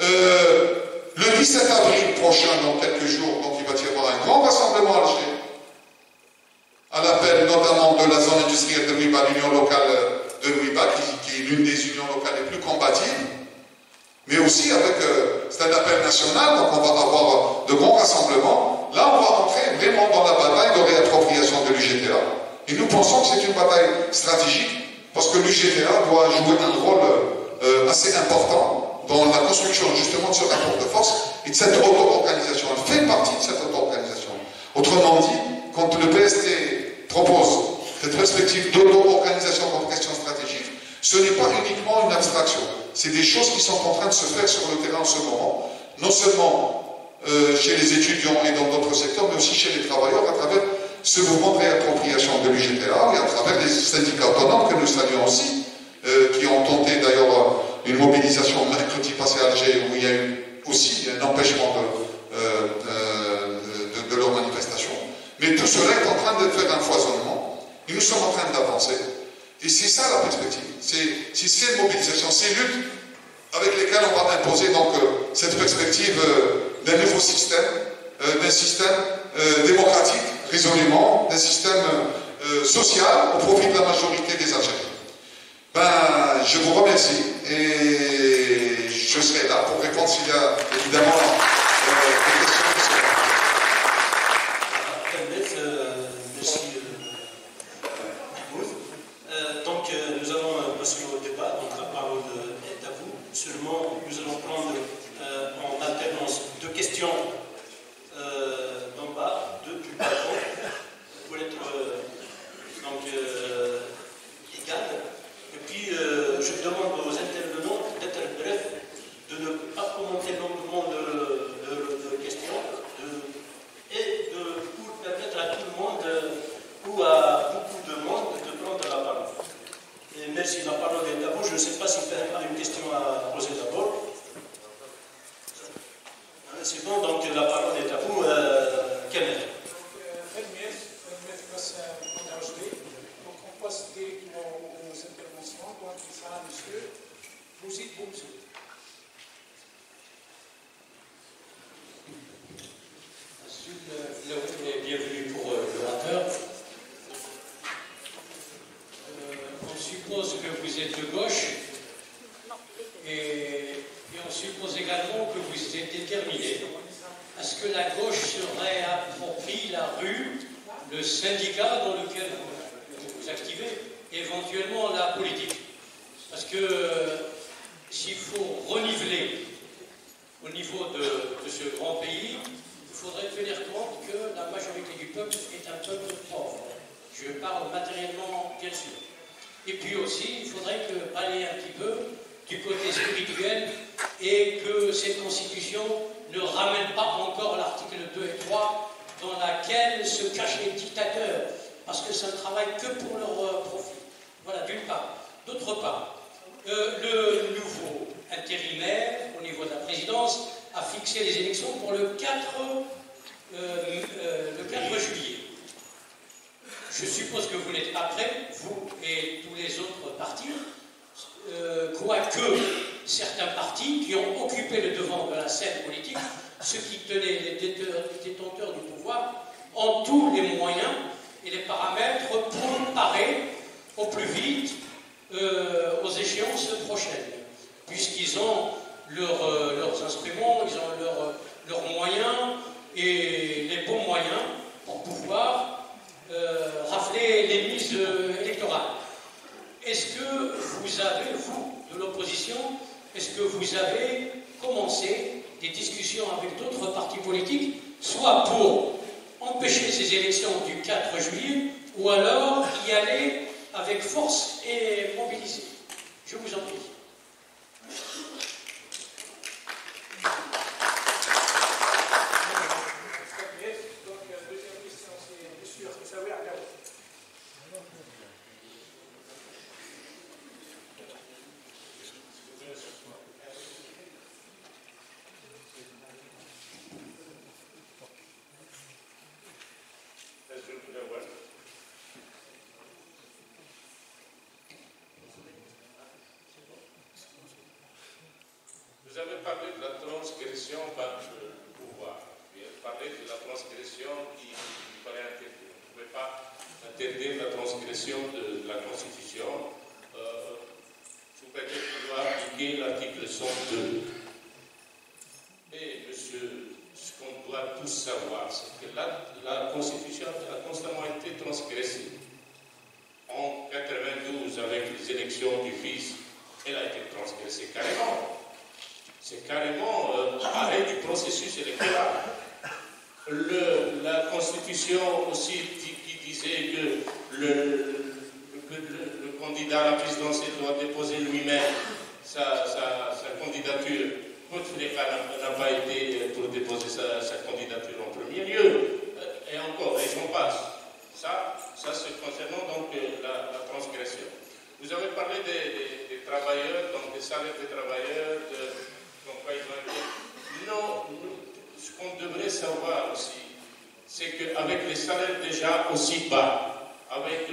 Euh, le 17 avril prochain, dans quelques jours, donc il va y avoir un grand rassemblement à Alger, à l'appel notamment de la zone industrielle de Wiba, l'union locale de Wiba, qui, est l'une des unions locales les plus combatives, mais aussi avec, euh, c'est un appel national, donc on va avoir de grands rassemblements. Là, on va entrer vraiment dans la bataille de réappropriation de l'UGTA. Et nous pensons que c'est une bataille stratégique, parce que l'UGTA doit jouer un rôle euh, assez important dans la construction justement de ce rapport de force et de cette auto-organisation. Elle fait partie de cette auto-organisation. Autrement dit, quand le PST propose cette perspective d'auto-organisation comme question stratégique, ce n'est pas uniquement une abstraction. C'est des choses qui sont en train de se faire sur le terrain en ce moment, non seulement euh, chez les étudiants et dans d'autres secteurs, mais aussi chez les travailleurs à travers ce mouvement de réappropriation de l'UGTA et à travers les syndicats autonomes que nous saluons aussi, euh, qui ont tenté d'ailleurs une mobilisation mercredi passé à Alger où il y a eu aussi un empêchement de, euh, de, de leur manifestation. Mais tout cela est en train de faire un foisonnement et nous sommes en train d'avancer. Et c'est ça la perspective. C'est ces mobilisations, ces luttes avec lesquelles on va imposer euh, cette perspective euh, d'un nouveau système, euh, d'un système démocratique résolument, d'un système social au profit de la majorité des Algériens. Ben, je vous remercie et je serai là pour répondre s'il y a évidemment des questions. nous allons prendre euh, en alternance deux questions euh, d'en bas, deux du balcon, pour être euh, donc, égal. Et puis, je demande aux intervenants d'être brefs, de ne pas commenter longuement de, de, questions, et de, pour permettre à tout le monde, ou à beaucoup de monde, de prendre la parole. Et merci, la parole est à vous. Je ne sais pas si vous avez une question à poser d'abord. C'est bon, donc la parole est à vous, euh, Kenneth. Donc on passe directement aux interventions. Donc il sera monsieur Bouzid Boumzou. Bienvenue pour euh, l'orateur. Suppose que vous êtes de gauche et, on suppose également que vous êtes déterminé à ce que la gauche se réapproprie la rue, le syndicat dans lequel vous, vous activez, éventuellement la politique? Parce que s'il faut reniveler au niveau de, ce grand pays, il faudrait tenir compte que la majorité du peuple est un peuple pauvre. Je parle matériellement, bien sûr. Et puis aussi, il faudrait que, aller un petit peu du côté spirituel et que cette constitution ne ramène pas encore l'article 2 et 3 dans laquelle se cachent les dictateurs, parce que ça ne travaille que pour leur euh, profit. Voilà, d'une part. D'autre part, euh, le nouveau intérimaire au niveau de la présidence a fixé les élections pour le 4, euh, le 4 juillet. Je suppose que vous n'êtes pas prêts, vous et tous les autres partis, euh, quoique certains partis qui ont occupé le devant de la scène politique, ceux qui tenaient les détenteurs du pouvoir, ont tous les moyens et les paramètres pour parer au plus vite euh, aux échéances prochaines, puisqu'ils ont euh, leurs instruments, ils ont leurs moyens et les bons moyens pour pouvoir euh, rafler les mises euh, électorales. Est-ce que vous avez, vous, de l'opposition, est-ce que vous avez commencé des discussions avec d'autres partis politiques, soit pour empêcher ces élections du 4 juillet, ou alors y aller avec force et mobiliser? Je vous en prie. Avez parlé de la transgression par le pouvoir. Vous avez parlé de la transgression qui. Vous ne pouvez pas interdire la transgression de, la Constitution euh, prétexte de doit appliquer l'article 102. Et, monsieur, ce qu'on doit tous savoir, c'est que la, la Constitution a constamment été transgressée. En 92, avec les élections du fils, elle a été transgressée carrément. C'est carrément euh, arrêt du processus électoral. Le, la Constitution aussi qui disait que le, le, candidat à la présidentielle doit déposer lui-même sa, sa, sa, candidature. n'a pas été pour déposer sa, sa, candidature en premier lieu. Et encore, et j'en passe. Ça, ça c'est concernant donc la, la, transgression. Vous avez parlé des, travailleurs, donc des salaires des travailleurs, de, non, ce qu'on devrait savoir aussi, c'est qu'avec les salaires déjà aussi bas, avec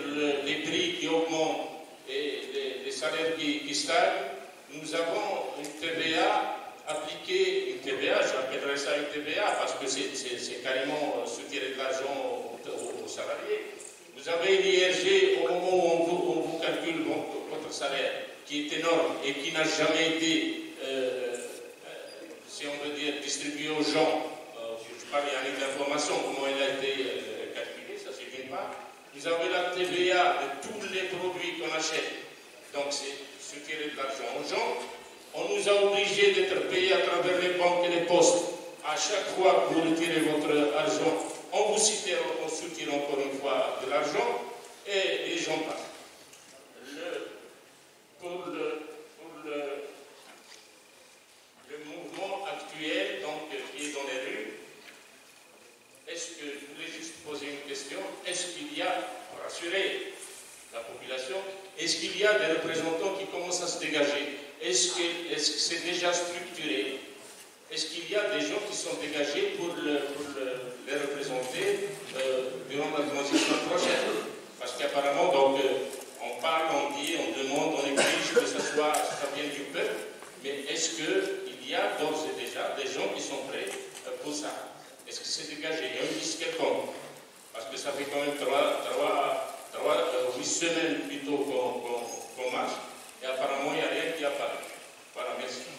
les prix qui augmentent et les, salaires qui, stagnent, nous avons une TVA appliquée, une TVA, j'appellerais ça une TVA parce que c'est carrément soutirer de l'argent aux, salariés. Vous avez l'IRG au moment où on vous, calcule votre salaire, qui est énorme et qui n'a jamais été euh, si on veut dire, distribuer aux gens, euh, je parle il y a d'information, comment elle a été euh, calculée, ça c'est d'une part. Vous avez la TVA de tous les produits qu'on achète, donc c'est soutirer de l'argent aux gens. On nous a obligés d'être payés à travers les banques et les postes. À chaque fois que vous retirez votre argent, on vous soutient, on soutient encore une fois de l'argent et les gens pour le, pour le mouvement actuel donc, qui est dans les rues, est-ce que, je voulais juste poser une question, est-ce qu'il y a, pour rassurer la population, est-ce qu'il y a des représentants qui commencent à se dégager? Est-ce que c'est déjà structuré? Est-ce qu'il y a des gens qui sont dégagés pour, les représenter euh, durant la transition prochaine? Parce qu'apparemment, donc, euh, on parle, on dit, on demande, on exige que ce soit, ça vienne du peuple, mais est-ce que il y a d'ores et déjà des gens qui sont prêts euh, pour ça? Est-ce que c'est dégagé? Il y a une liste quelconque. Parce que ça fait quand même trois, trois, trois huit semaines plutôt qu'on qu marche. Et apparemment, il n'y a rien qui apparaît. Voilà, merci.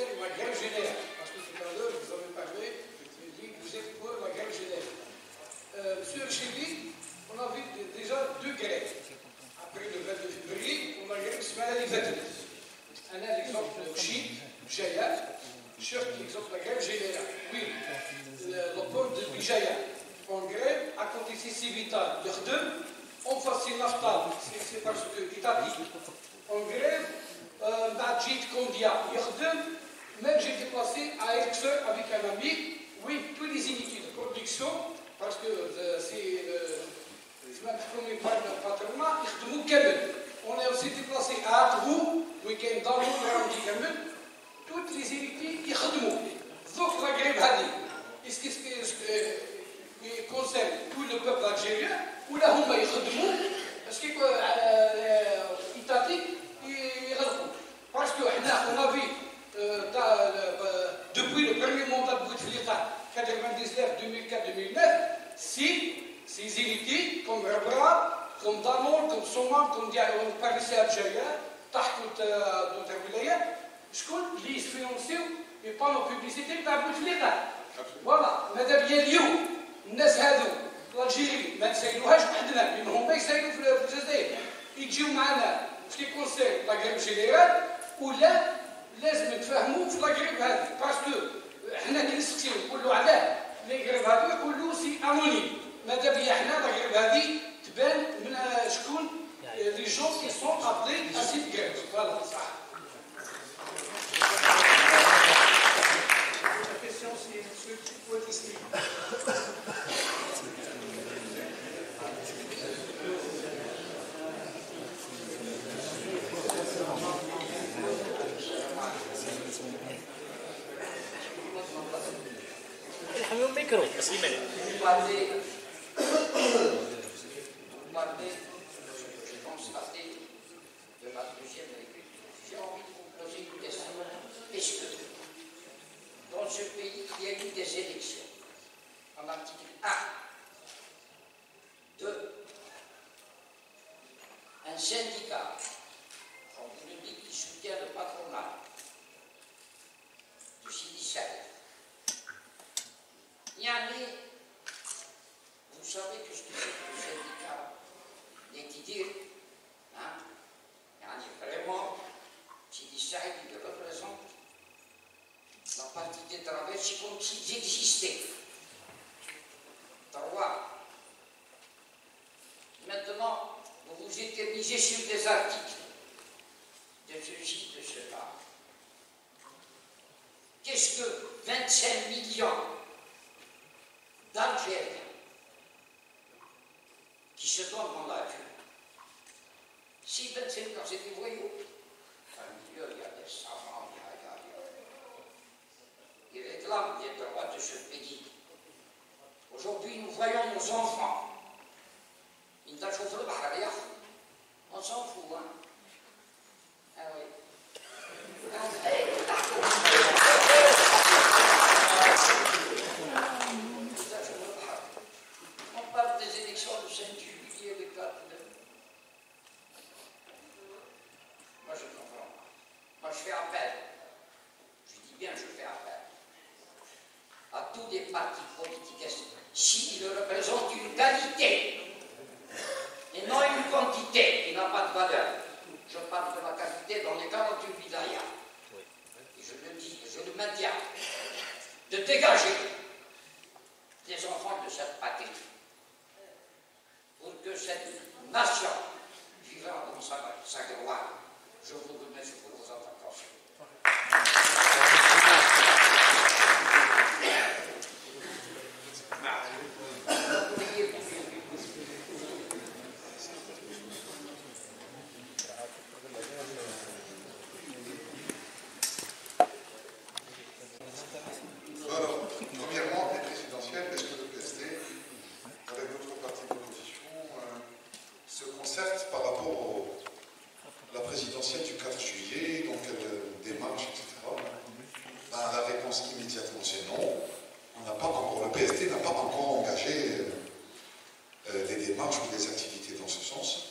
concernent la générale parce que tout à l'heure vous avez parlé dit que vous êtes pour la grève générale euh, Monsieur Chili, on a vu déjà deux grèves. Après le 22 février, on a qui s'appelle les 29. Un exemple de Chine, Jaya, sur l'exemple de la grève générale. Oui, le de Bijaya, en grève, côté de Civita, Yardem, on fait l'aftal, c'est parce que l'État dit. En grève, Majid Kondia, Yardem, même j'étais placé à Erxe avec un ami, oui, toutes les unités de production, parce que euh, c'est euh, je le premier part de patronat, Irtemou Kemen. On s'est déplacé à Atrou, week-end dans le programme du Kemen, toutes les unités Irtemou, sauf la grève Hadi. Est-ce que concerne tout le peuple algérien, ou là, on va Irtemou, parce que euh, étatique, Irtemou. Parce qu'on avait depuis le premier mandat de Bouteflika 99, 2004, 2009, si ces unités comme Rabra, comme Damol, comme Somam, comme Paris Algérien, تحكوا دوت الولايات شكون اللي يسفيونسيو لي بانو بوبليسيتي تاع بوتفليقه فوالا ماذا بيا اليوم الناس هذو الجيري ما نسيلوهاش وحدنا لان هما يسيلوا في الجزائر يجيو معنا في كونسير لاغريب جينيرال ولا لازم تفهموه في لاكريب هذه باسكو إحنا كي نسقسيو نقولوا علاه لاكريب هذا كله سي انونيم ماذا بيا إحنا لاكريب هذه تبان من شكون؟ لي جون كي سون ابلي اسيد كريب فوالا صح poser une question. Est-ce que dans ce pays, il y a eu des élections En article 1, 2, un syndicat, vous le dit, qui soutient le patronat du Sidi Il y a des vous savez que ce que c'est que le syndicat d'étudier, hein, il y en a vraiment, Sidi Saïd, il représente la partie des travailleurs, c'est comme s'ils existaient. Trois. Maintenant, vous vous éternisez sur des articles de ceci, de cela. Qu'est-ce que 25 millions d'Algériens qui se donnent dans la rue Si 25 ans, c'est des voyous, milieu, il y a des savants, il y a, il. Ils réclament les droits de ce pays. Aujourd'hui, nous voyons nos enfants. Ils ne chauffent le bahar, on s'en fout, hein. Ah oui. On parle des élections de 5 juillet, le 4 de... Moi, je comprends pas. Moi, je fais appel. Je dis bien, je fais appel. Politiques, s'ils représentent une qualité et non une quantité qui n'a pas de valeur. Je parle de la qualité dans les 48 wilayas. Et je le dis, je le maintiens, de dégager les enfants de cette patrie pour que cette nation vivra dans sa, gloire. Je vous remercie pour vos attentions. Alors, premièrement, les présidentielles, est-ce que le PSD, avec d'autres partis d'opposition, euh, se concerte par rapport au- à la présidentielle du 4 juillet, donc euh, démarche, etc. Ben, la réponse immédiatement c'est non. On n'a pas encore, le PSD n'a pas encore engagé euh, euh, des activités dans ce sens.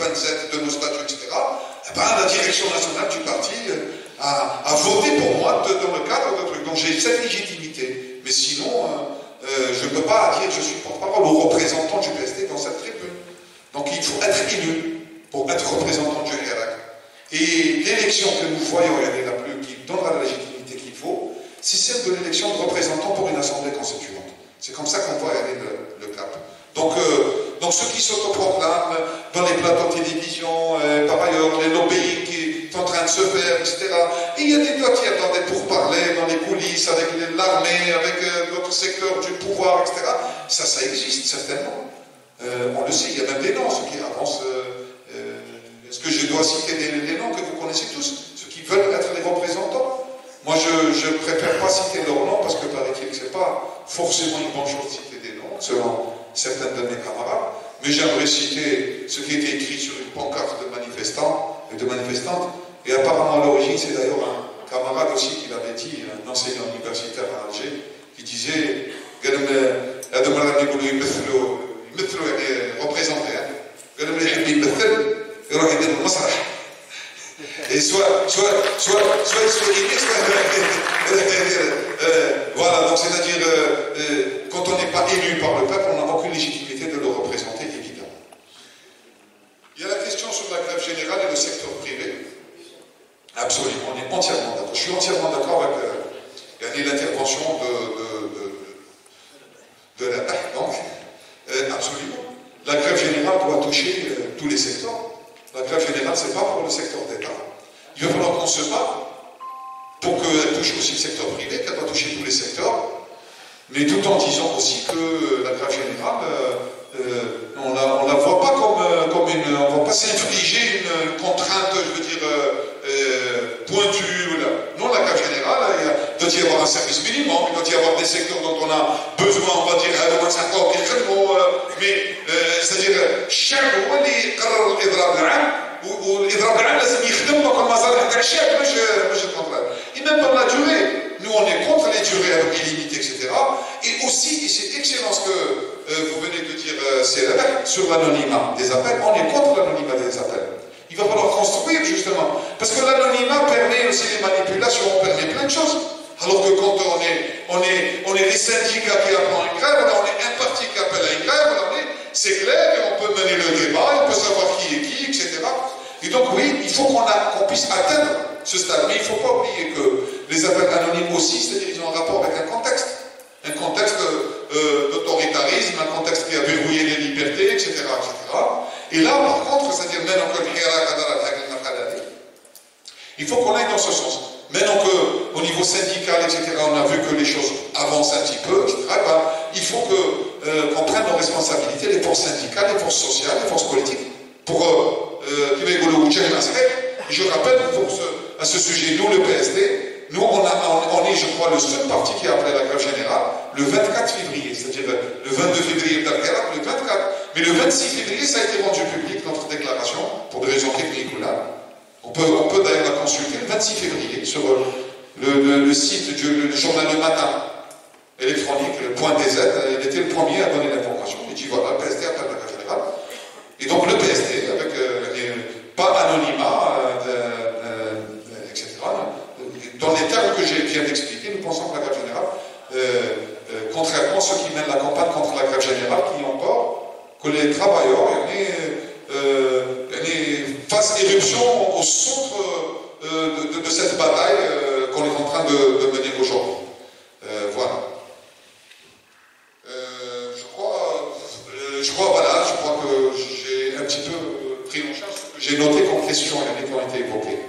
27 de nos statuts, etc., la direction nationale du parti euh, a, voté pour moi dans le cadre de truc. Donc j'ai cette légitimité. Mais sinon, euh, euh, je ne peux pas dire je suis porte-parole ou représentant du PST dans cette tribune. Donc il faut être élu pour être représentant du RAC. Et l'élection que nous voyons, et la plus, qui donnera la légitimité qu'il faut, c'est celle de l'élection de représentants pour une assemblée constituante. C'est comme ça qu'on voit aller le, cap. Donc, donc ceux qui s'autoproclament dans les plateaux de télévision, euh, par ailleurs, les lobbying qui sont en train de se faire, etc. Et il y a des doigts dans des pourparlers, dans les coulisses, avec l'armée, avec euh, d'autres secteurs du pouvoir, etc. Ça, ça existe certainement. on le sait, il y a même des noms, ceux qui avancent est-ce que je dois citer des, noms que vous connaissez tous Ceux qui veulent être les représentants? Moi, je ne préfère pas citer leurs noms parce que paraît-il que ce n'est pas forcément une bonne chose de citer des noms, selon certains de mes camarades. Mais j'aimerais citer ce qui était écrit sur une pancarte de manifestants et de manifestantes. Et apparemment, à l'origine, c'est d'ailleurs un camarade aussi qui l'avait dit, un enseignant universitaire à Alger, qui disait représenté et soit, soit, soit, soit ils sont guidés, soit. Euh, voilà, donc c'est-à-dire, euh, euh, quand on n'est pas élu par le peuple, on n'a aucune légitimité de le représenter, évidemment. Il y a la question sur la grève générale et le secteur privé. Absolument, on est entièrement d'accord. Je suis entièrement d'accord avec l'intervention de, de, la PAC, donc, absolument. La grève générale doit toucher tous les secteurs. La grève générale, ce n'est pas pour le secteur d'État. Il va falloir qu'on se batte pour qu'elle touche aussi le secteur privé, qu'elle doit toucher tous les secteurs, mais tout en disant aussi que la grève générale, euh, euh, on ne la, voit pas comme, euh, comme une. On ne va pas s'infliger une contrainte, je veux dire, pointue. Non, la grève générale, il doit y avoir un service minimum, il doit y avoir des secteurs dont on a besoin, on va dire, mais c'est-à-dire, chaque fois, الاضراب العام والاضراب العام لازم يخدم دوك المصالح تاع الشعب مش مش الكونترير et même par la durée nous on est contre les durées avec illimitées etc et aussi et c'est excellent ce que euh, vous venez de dire euh, c'est sur l'anonymat des appels, on est contre l'anonymat des appels. Il va falloir construire justement. Parce que l'anonymat permet aussi les manipulations, permet plein de choses. Alors que quand on est, on est, on syndicats qui appellent une grève, on est un parti qui appelle à une grève, c'est clair on peut mener le débat, on peut savoir qui est qui, etc. Et donc oui, il faut qu'on puisse atteindre ce stade. Mais il ne faut pas oublier que les appels anonymes aussi, c'est-à-dire ont un rapport avec un contexte. Un contexte euh, d'autoritarisme, un contexte qui a verrouillé les libertés, etc. etc. Et là, par contre, c'est-à-dire maintenant que il faut qu'on aille dans ce sens. Maintenant qu'au niveau syndical, etc., on a vu que les choses avancent un petit peu, etc., ben, il faut euh, qu'on prenne nos responsabilités, les forces syndicales, les forces sociales, les forces politiques, pour euh, euh je rappelle pour ce, à ce sujet, nous, le PSD, nous, on, est, je crois, le seul parti qui a appelé la grève générale le 24 février, c'est-à-dire le 22 février, le 24, mais le 26 février, ça a été rendu public, notre déclaration, pour des raisons techniques ou là. On peut, on peut d'ailleurs la consulter le 26 février sur euh, le, site du journal Le Matin électronique, le point DZ. Il était le premier à donner l'information. Il dit voilà, le PSD appelle la grève générale. Et donc le PSD, avec euh, pas anonymat, euh, etc., dans j'ai bien expliqués, nous pensons que la grève générale, contrairement à ceux qui mènent la campagne contre la grève générale, qui peur que les travailleurs, fasse éruption au centre euh, de, cette bataille euh, qu'on est en train de, mener aujourd'hui. Euh, voilà. je crois, je crois, voilà, je crois que j'ai un petit peu pris en charge ce que j'ai noté comme questions qui ont été évoquées.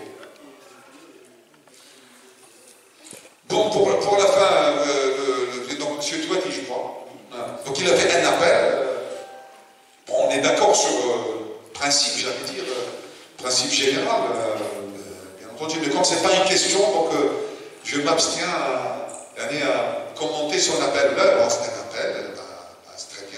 Bon, pour, pour la fin, donc M. Touati, je crois. Donc il a fait un appel. Bon, on est d'accord sur le principe, j'allais dire principe général, euh, bien entendu, mais comme ce n'est pas une question, donc euh, je m'abstiens à, à, commenter son appel. Là, c'est un appel, c'est très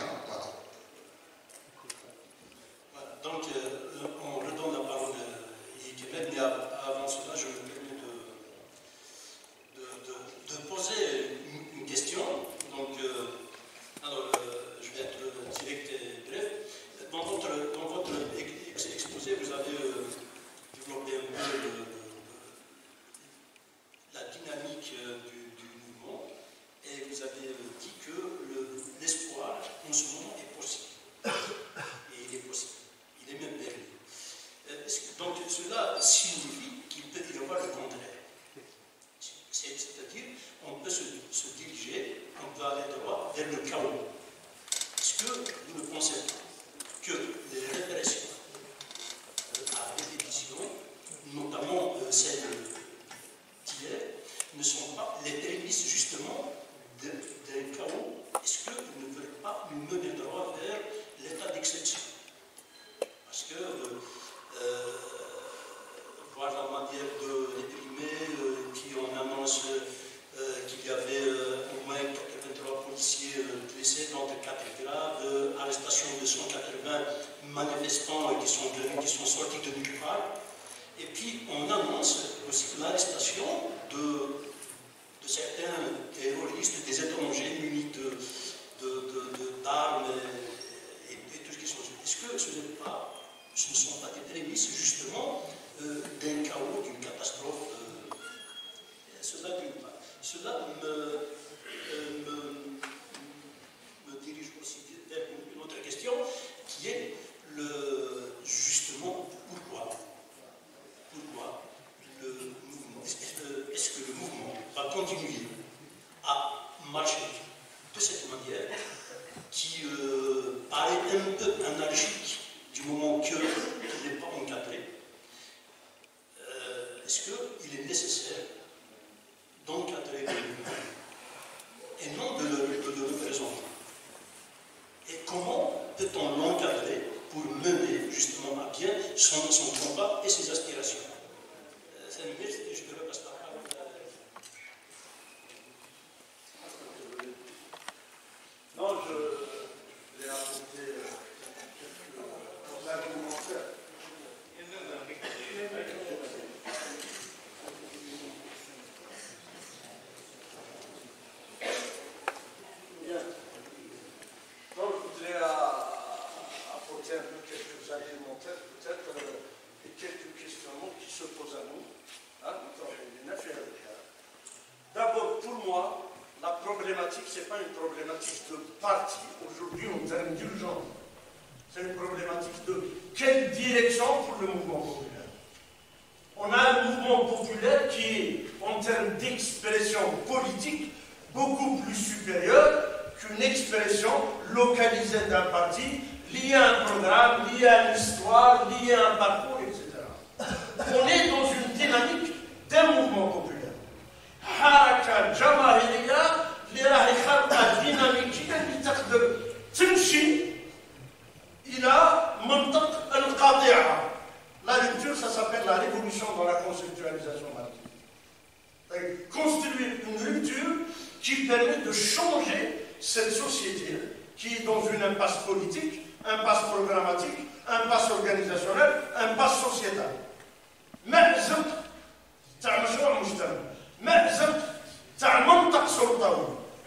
d'un parti,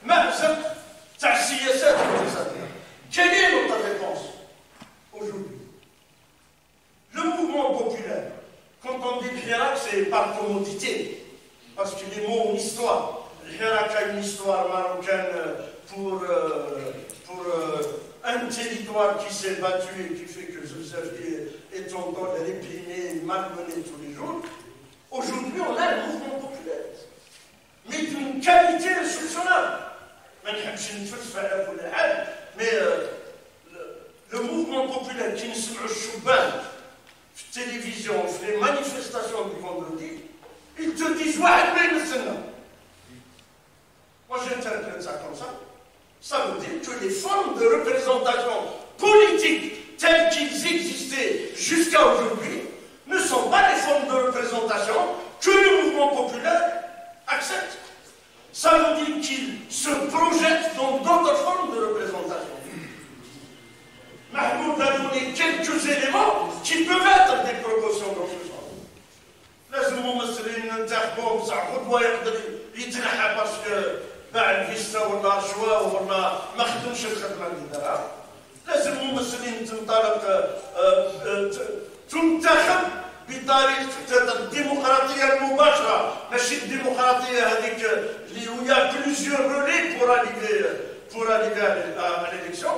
Mevsim tersiyesi tesisatına. Quelle est notre réponse aujourd'hui? Le mouvement populaire, quand on dit Hirak, c'est par commodité, parce que les mots ont une histoire. Hirak a une histoire marocaine pour, euh, pour euh, un territoire qui s'est battu et qui fait que Joseph est, encore réprimé, malmené tous les jours. Aujourd'hui, on a un mouvement populaire, mais d'une qualité exceptionnelle insoupçonnable. Mais euh, le, le, mouvement populaire qui ne se la télévision, les manifestations du vendredi, ils te disent Ouais, mais Moi, j'interprète ça comme ça. Ça veut dire que les formes de représentation politique telles qu'ils existaient jusqu'à aujourd'hui ne sont pas les formes de représentation que le mouvement populaire accepte. Ça veut dire qu'il se projette dans d'autres formes de représentation. Mahmoud a donné quelques éléments qui peuvent être des propositions dans ce sens. لازم الممثلين ننتخبوا بصح قدوه يقدر يتنحى باسكو باع الفيستا ولا شوا ولا ما خدمش الخدمه اللي دارها لازم الممثلين تنطلق تنتخب بطريقه الديمقراطيه المباشره ماشي الديمقراطيه هذيك où il y a plusieurs relais pour arriver, pour à, l'élection,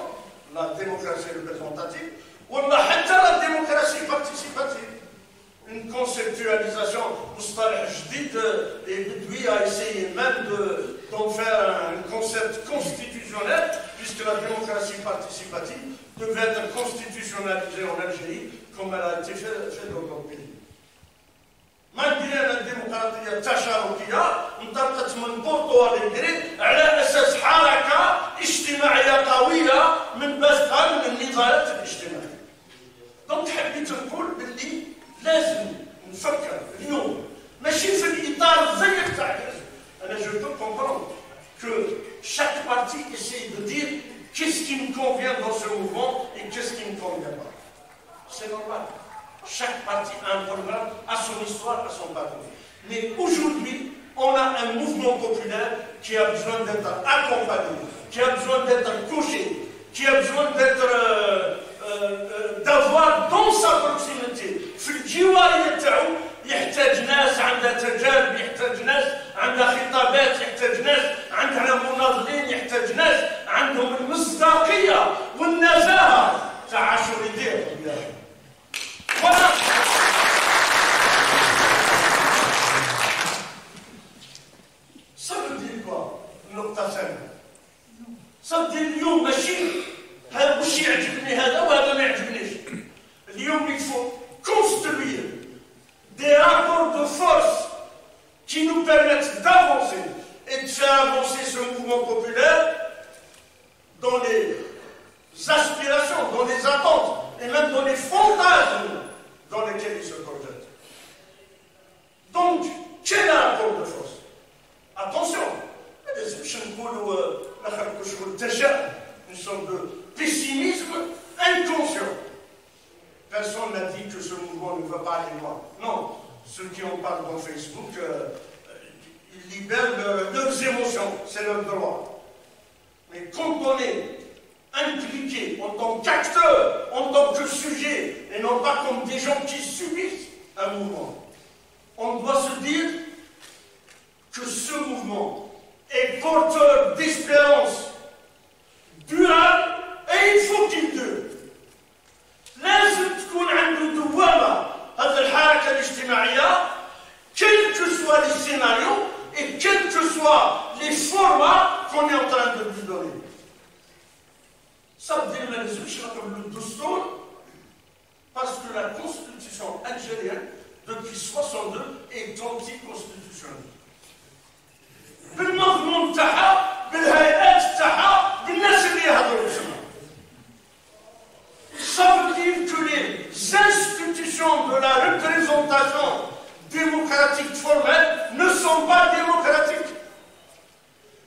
la démocratie représentative, ou la démocratie participative. Une conceptualisation judite et Bidoui a essayé même d'en de, faire un concept constitutionnel, puisque la démocratie participative devait être constitutionnalisée en Algérie, comme elle a été faite fait dans d'autres pays. Démocratie التشاركية انطلقت من على أساس حركة اجتماعية قوية من بثها من النضالات الاجتماعية. دونك حبيت نقول باللي لازم نفكر اليوم ماشي في الإطار الضيق تاع أنا جو بو كومبروند que chaque parti essaye de dire qu'est-ce qui me convient dans ce mouvement et qu'est-ce qui me. Chaque parti a un programme, a son histoire, a son parcours. Mais aujourd'hui, on a un mouvement populaire qui a besoin d'être accompagné, qui a besoin d'être couché, qui a besoin d'être euh, d'avoir dans sa proximité في الجوارية تاعو يحتاج ناس عندها تجارب يحتاج ناس عندها خطابات يحتاج ناس عندها مناضلين يحتاج ناس عندهم المصداقية والنزاهة تاع عاشور يدير voilà Ça veut dire quoi النقطة الثانية؟ Ça veut dire اليوم ماشي هذا وش يعجبني هذا وهذا ما يعجبنيش اليوم il faut construire des rapports de force qui nous permettent d'avancer et de faire avancer ce mouvement populaire dans les aspirations, dans les attentes et même dans les fantasmes dans lesquels il se projette. Donc, quel rapport de force Attention, une sorte de pessimisme inconscient. Personne n'a dit que ce mouvement ne va pas aller loin. Non, ceux qui en parlent dans Facebook, euh, ils libèrent leur, leurs émotions, c'est leur droit. Mais quand on est impliqué en tant qu'acteur, en tant que sujet, et non pas comme des gens qui subissent un mouvement, on doit se dire que ce mouvement est porteur d'espérance durable et il faut qu'il dure لازم تكون عنده دوامه هذه الحركه الاجتماعيه quels que soient les scénarios et quels que soient les formats qu'on est en train de lui donner. Ça veut dire le Doustour, parce que la constitution algérienne, depuis 62, est anticonstitutionnelle. بالمضمون تاعها بالهيئات تاعها بالناس اللي يهضروا تما Ça veut dire que les institutions de la représentation démocratiques formelles ne sont pas démocratiques.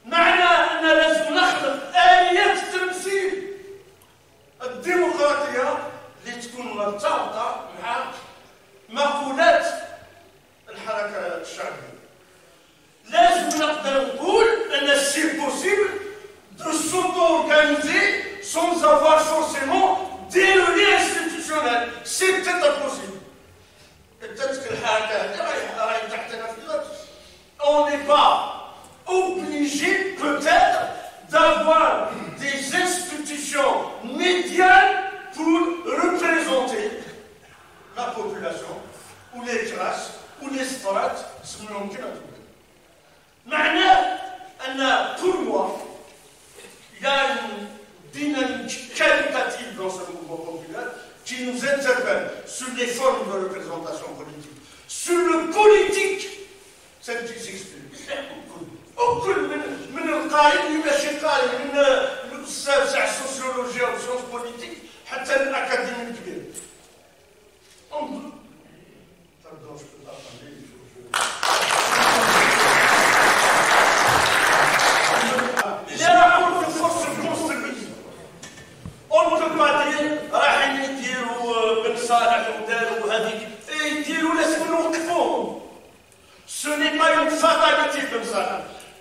معنى أن لازم نخلق آليات التمثيل الديمقراطية اللي تكون مرتبطة مع مقولات الحركة الشعبية. لازم نقدر نقول أن سي بوسيبل de s'auto-organiser sans avoir forcément des liens institutionnels. C'est peut-être impossible. peut-être que on n'est pas obligé peut-être d'avoir des institutions médianes pour représenter la population ou les classes ou les strates selon معناه أن pour moi il y a une dynamique qualitative dans ce mouvement populaire qui nous interpelle sur les formes de représentation politique, sur le politique, celle qui s'exprime. وكل من من القائد اللي ماشي قائد من الاستاذ تاع السوسيولوجيا والسيونس بوليتيك حتى الأكاديمي الكبير انظر. انظر يديروا بن صالح وداروا هذيك يديروا سو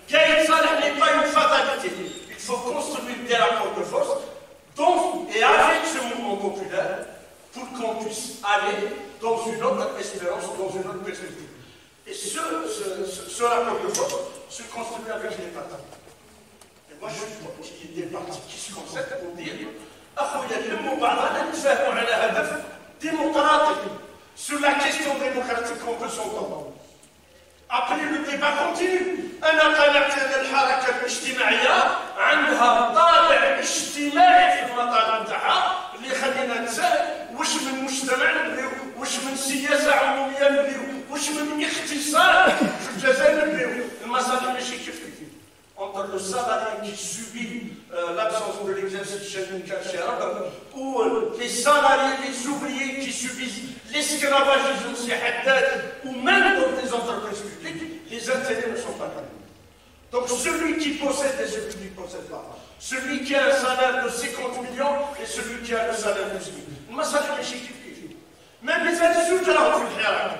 كاين صالح Il faut construire des rapports de force donc, et avec ce mouvement populaire pour qu'on puisse aller dans une autre espérance, dans une autre perspective. Et ce, ce, ce, ce rapport de force se construit avec les partis. Et moi, je suis des partis qui se concertent pour dire أخويا نلموا بعضنا نتفاهموا على هدف ديمقراطي sur la question démocratique qu'on peut s'entendre. ابخلي لو ديبا أنا قنعت ان الحركه الاجتماعيه عندها طابع اجتماعي في المطالب نتاعها اللي يخلينا نسال واش من مجتمع نبغيو واش من سياسه عموميه نبغيو واش من اقتصاد في الجزائر نبغيو المصادر ماشي كيف entre le Samarien qui subit euh, l'absence de l'exercice chez une ou les salariés, les ouvriers qui subissent l'esclavagisme ou même dans des entreprises publiques, les intérêts ne sont pas connus. Donc celui qui possède et celui qui ne possède pas. Celui qui a un salaire de 50 millions et celui qui a le salaire de 10 000. Même les insultes, là, on fait rien.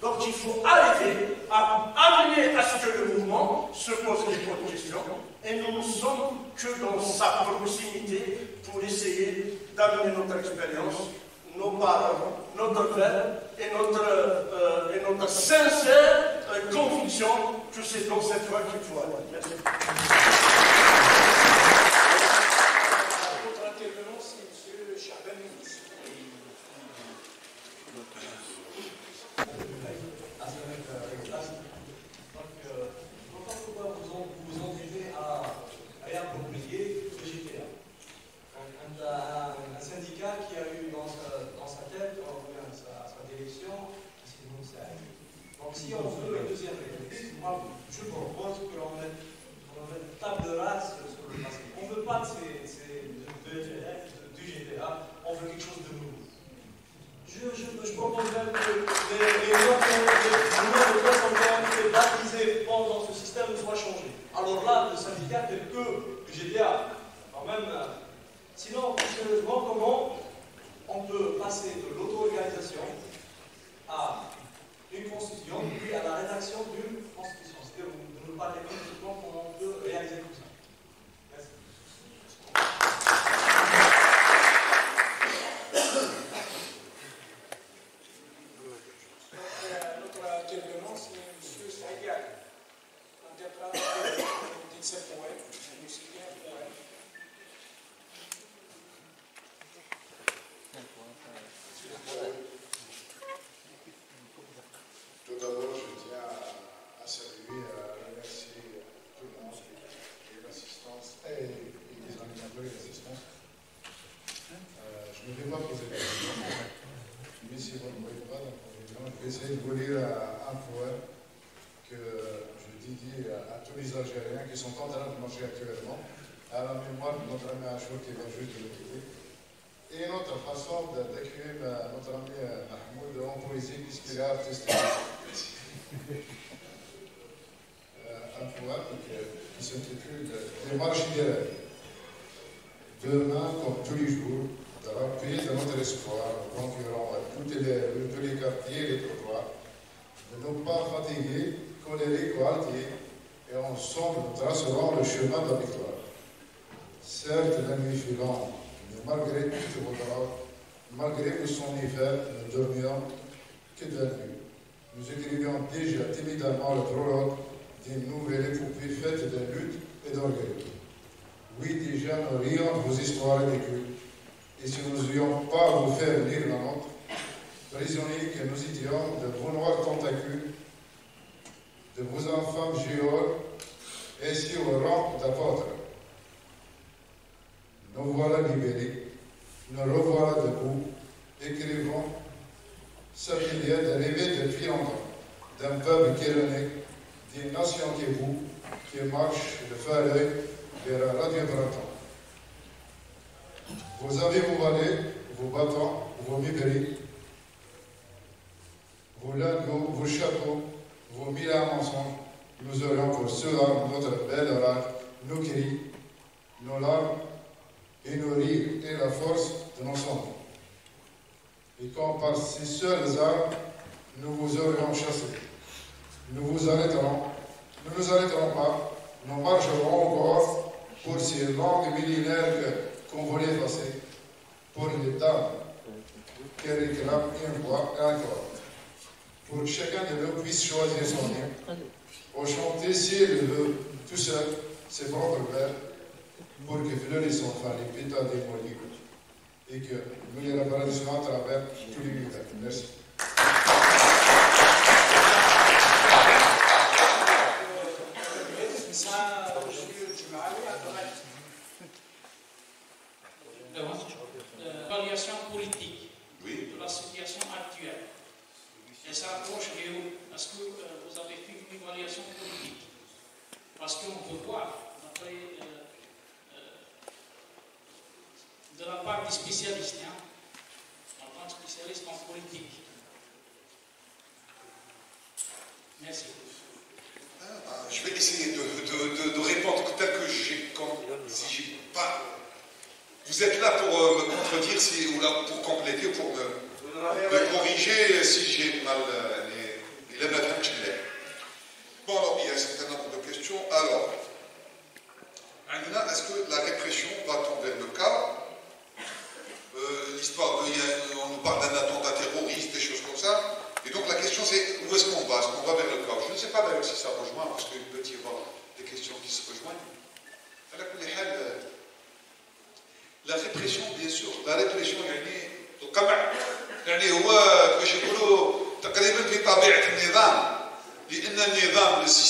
Donc il faut arriver à amener à ce que le mouvement se pose les bonnes questions, et nous ne sommes que dans sa proximité pour essayer d'amener notre expérience, nos paroles, notre verbe euh, et notre, sincère euh, conviction que c'est dans cette voie qu'il faut aller. Merci. S'intitule Les. Demain, comme tous les jours, dans la paix de notre espoir, concurrent à toutes les rues, tous les quartiers et les trottoirs, ne nous pas fatiguer ou altier, et ensemble nous tracerons le chemin de la victoire. Certes, la nuit fut longue, mais malgré toutes vos malgré que son hiver, nous dormions que de la nuit. Nous écrivions déjà timidement le prologue d'une nouvelle épopée faite de lutte et d'orgueil. Oui, déjà nous rions de vos histoires ridicules. Et si nous n'aurions pas vous faire lire la nôtre, prisonniers que nous étions de vos noirs tentacules, de vos enfants géoles, ainsi au rang d'apôtres. Nous voilà libérés, nous revoilà debout, écrivons ce qu'il y a de rêver depuis longtemps, d'un peuple qui d'une nation qui vous, qui marche de faire l'œil vers la radio printemps. Vous avez vos valets, vos bâtons, vos biberies, vos lingots, vos chapeaux, vos mille mensonges, nous aurions pour cela notre belle rage, nos cris, nos larmes et nos rires et la force de nos. Et quand par ces seules armes, nous vous aurions chassé, nous vous arrêterons, nous ne nous arrêterons pas, nous marcherons encore pour ces longues millénaires qu'on voulait passer, pour les dames. Qui réclament une voix et un corps pour que chacun de nous puisse choisir son hymne, pour chanter s'il le veut, tout seul, ses propres vers, pour que fleurissent enfin les pétales des et que nous les réparissions à travers tous les militaires. Merci.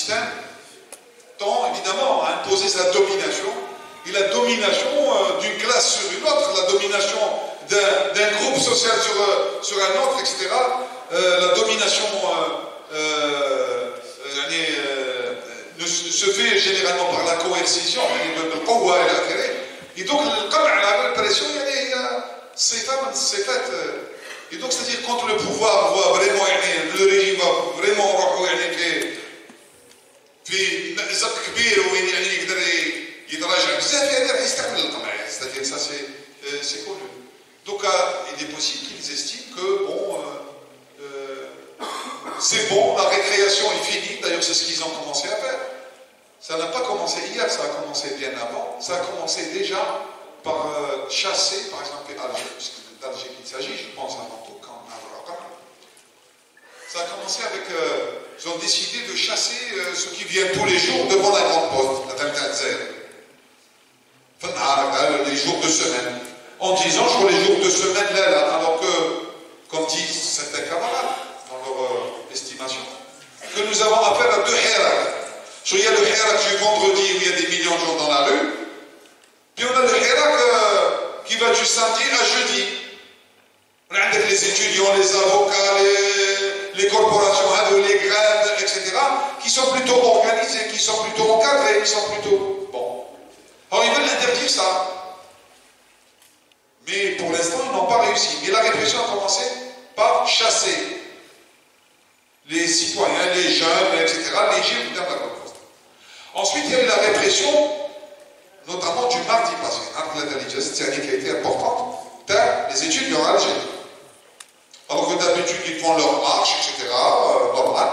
simple, tend évidemment à imposer sa domination, et la domination euh, d'une classe sur une autre, la domination d'un groupe social sur, euh, sur, un autre, etc. Euh, la domination euh, se fait généralement par la coercition, et donc, comme la répression, c'est fait. Et donc, c'est-à-dire, quand le pouvoir voit vraiment, le régime voit vraiment, في في مأزق كبير وين يعني يقدر يتراجع بزاف يعني راح يستعمل القمع c'est-à-dire ça c'est euh, c'est connu donc euh, il est possible qu'ils estiment que bon euh, euh, c'est bon la récréation est finie d'ailleurs c'est ce qu'ils ont commencé à faire ça n'a pas commencé hier ça a commencé bien avant ça a commencé déjà par chasser par exemple Alger puisque d'Alger qu'il s'agit je pense avant ça a commencé avec. Euh, ils ont décidé de chasser euh, ceux qui viennent tous les jours devant la grande poste, la les jours de semaine. En disant, je vois les jours de semaine là, là alors que, comme disent certains camarades, dans leur euh, estimation, que nous avons affaire à deux Hirak. Il y a le Hirak du vendredi où il y a des millions de gens dans la rue, puis on a le Hirak qui va du samedi à jeudi. On a les étudiants, les avocats, les, corporations, les grèves, etc., qui sont plutôt organisés, qui sont plutôt encadrés, qui sont plutôt... Bon. Alors ils veulent interdire ça. Mais pour l'instant, ils n'ont pas réussi. Et la répression a commencé par chasser les citoyens, les jeunes, etc., les gilets de la poste. Ensuite, il y a eu la répression, notamment du mardi passé, c'est une qui a été importante, les étudiants algériens. Alors que d'habitude, ils font leur marche, etc., euh, normal.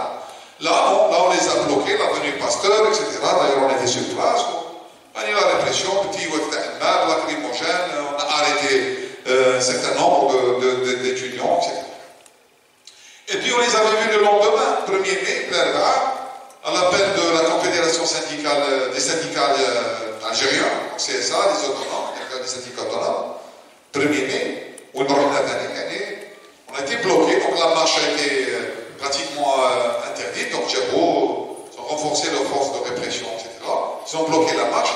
Là, là, on les a bloqués, l'avenue Pasteur, etc. D'ailleurs, on était sur place. On a eu la répression, petit la lacrymogène, on a arrêté euh, un certain nombre d'étudiants, etc. Et puis, on les avait vus le lendemain, 1er mai, à l'appel de la Confédération syndicale, euh, des syndicats algériens, CSA, des autonomes, des syndicats autonomes, 1er mai, on a été bloqué, donc la marche a été euh, pratiquement euh, interdite, donc Djabo, ils ont renforcé leurs forces de répression, etc. Ils ont bloqué la marche.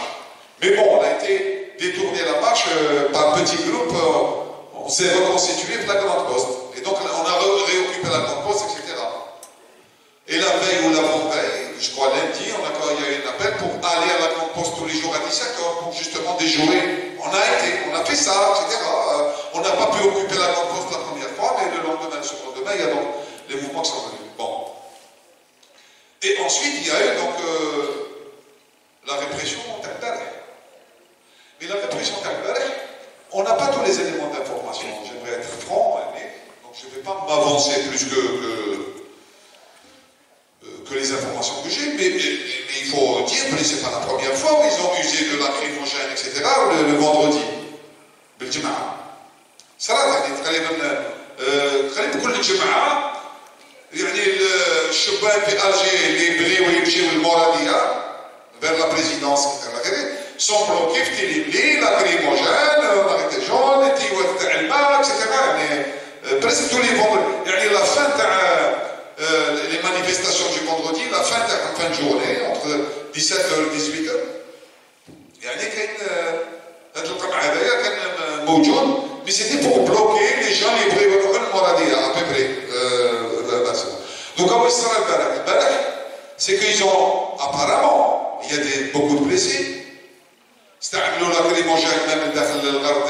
Mais bon, on a été détourné la marche euh, par un petit groupe, on s'est reconstitué pour la Grande Poste. Et donc on a réoccupé la Grande Poste, etc. Et la veille ou l'avant-veille, je crois lundi, on a, il y a eu un appel pour aller à la Grande Poste tous les jours à 17h pour justement déjouer. On a été, on a fait ça, etc. on n'a pas pu occuper la Grande Poste la première fois, mais le lendemain, le lendemain, il y a donc les mouvements qui sont venus. Bon. Et ensuite, il y a eu donc euh, la répression Takbare. Mais la répression Takbare, on n'a pas tous les éléments d'information. J'aimerais être franc, mais donc je ne vais pas m'avancer plus que, que que les informations que j'ai, mais, il faut dire que ce n'est pas la première fois où ils ont usé de lacrymogène, etc., le, le vendredi. بالجماعة صراحة يعني تقريبا آه، قريب كل جمعه يعني الشبان في ألجي اللي يبغيو يمشيو للمراديه vers la présidence سون بلوكي في يعني تيليبلي لاكريموجين ماريتيجون تيوات تاع الماء اكسيتيرا يعني برسك تو لي فوندر يعني لا فان تاع لي مانيفيستاسيون دو فوندردي لا فان تاع فان جورني اونتر 17 و 18 يعني كاين آه، هذا القمع هذايا كان موجود. mais c'était pour bloquer les gens اللي يبغيو يروحوا للمراديه à peu près donc هو صرا البارح البارح c'est qu'ils ont apparemment il y a des, beaucoup de blessés استعملوا lacrymogène même داخل الغرب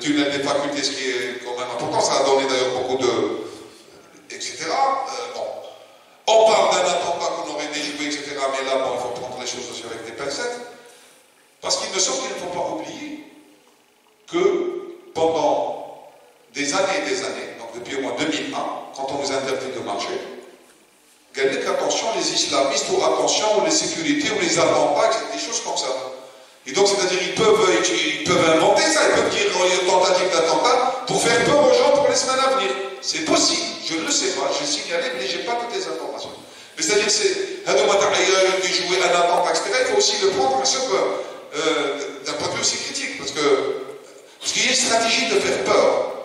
tunnel des facultés ce qui est quand même important ça a donné d'ailleurs beaucoup de etc. Euh, bon. On parle d'un attentat qu'on aurait déjoué, etc. Mais là, bon, il faut prendre les choses aussi avec des pincettes. Parce qu'il me semble qu'il ne faut pas des années et des années, donc depuis au moins 2001, quand on nous interdit de marcher, gardez qu'attention les islamistes ou attention les sécurités ou les attentats, des choses comme ça. Et donc, c'est-à-dire, ils peuvent, inventer ça, ils peuvent dire qu'il y a une tentative d'attentat pour faire peur aux gens pour les semaines à venir. C'est possible. Je ne le sais pas, j'ai signalé, mais je n'ai pas toutes les informations. Mais c'est-à-dire, c'est qui jouer un attentat, etc. Il faut aussi le prendre, bien sûr, euh, d'un point de vue aussi critique, parce que parce qu'il y a une stratégie de faire peur.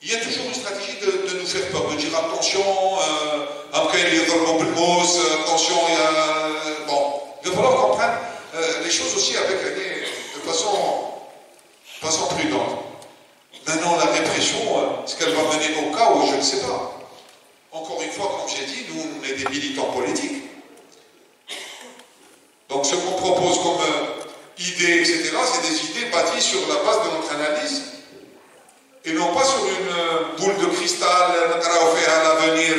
Il y a toujours une stratégie de, nous faire peur, de dire attention, euh, après il y a attention, il y a. Bon, il va falloir comprendre euh, les choses aussi avec, de façon, façon prudente. Maintenant, la répression, euh, ce qu'elle va mener au chaos, je ne sais pas. Encore une fois, comme j'ai dit, nous, on est des militants politiques. Donc, ce qu'on propose comme euh, idée, etc., c'est des idées bâties sur la base de notre analyse et non pas sur une boule de cristal, l'avenir,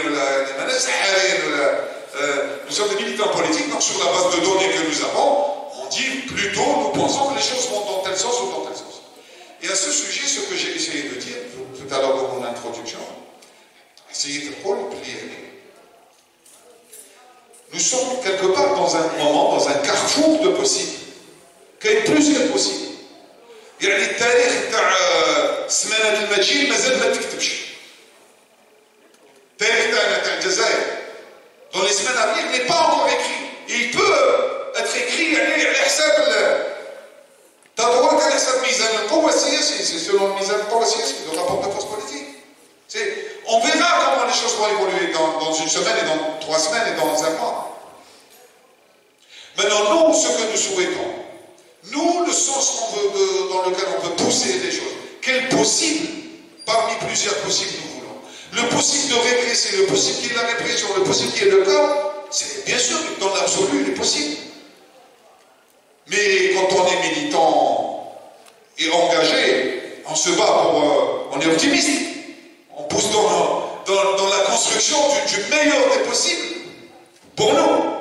nous sommes des militants politiques, donc sur la base de données que nous avons, on dit plutôt nous pensons que les choses vont dans tel sens ou dans tel sens. Et à ce sujet, ce que j'ai essayé de dire tout à l'heure dans mon introduction, essayez de plier. Nous sommes quelque part dans un moment, dans un carrefour de possibles. Qu'il y ait plusieurs possibles. يعني التاريخ تاع سمانة المجيل مازال ما تكتبش. التاريخ تاعنا تاع الجزائر dans les semaines à venir n'est pas encore écrit. Et il peut être écrit يعني على حساب c'est selon le Mizan le rapport de force politique. On verra comment les choses vont évoluer dans, une semaine et dans trois semaines et dans un mois. Maintenant, nous, ce que nous souhaitons, nous, le sens dans lequel on veut pousser les choses, Quel possible parmi plusieurs possibles nous voulons Le possible de régresser, le possible qui est la répression, le possible qui est le cas, c'est bien sûr, dans l'absolu, il est possible. Mais quand on est militant et engagé, on se bat pour. Euh, on est optimiste. On pousse dans, la construction du, meilleur des possibles pour nous.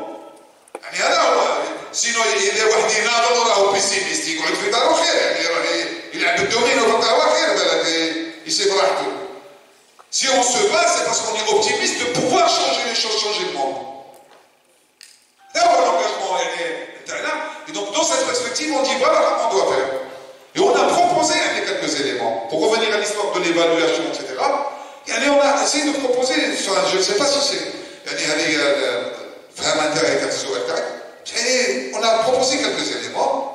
Sinon, il est واحد pessimiste, يقعد في دارو il a il s'est Si on se bat, c'est parce qu'on est optimiste de pouvoir changer les choses, changer le monde. l'engagement Et donc, dans cette perspective, on dit voilà comment on doit faire. Et on a proposé quelques éléments. Pour revenir à l'histoire de l'évaluation, etc., et on a essayé de proposer, je ne sais pas si c'est vraiment et on a proposé quelques éléments.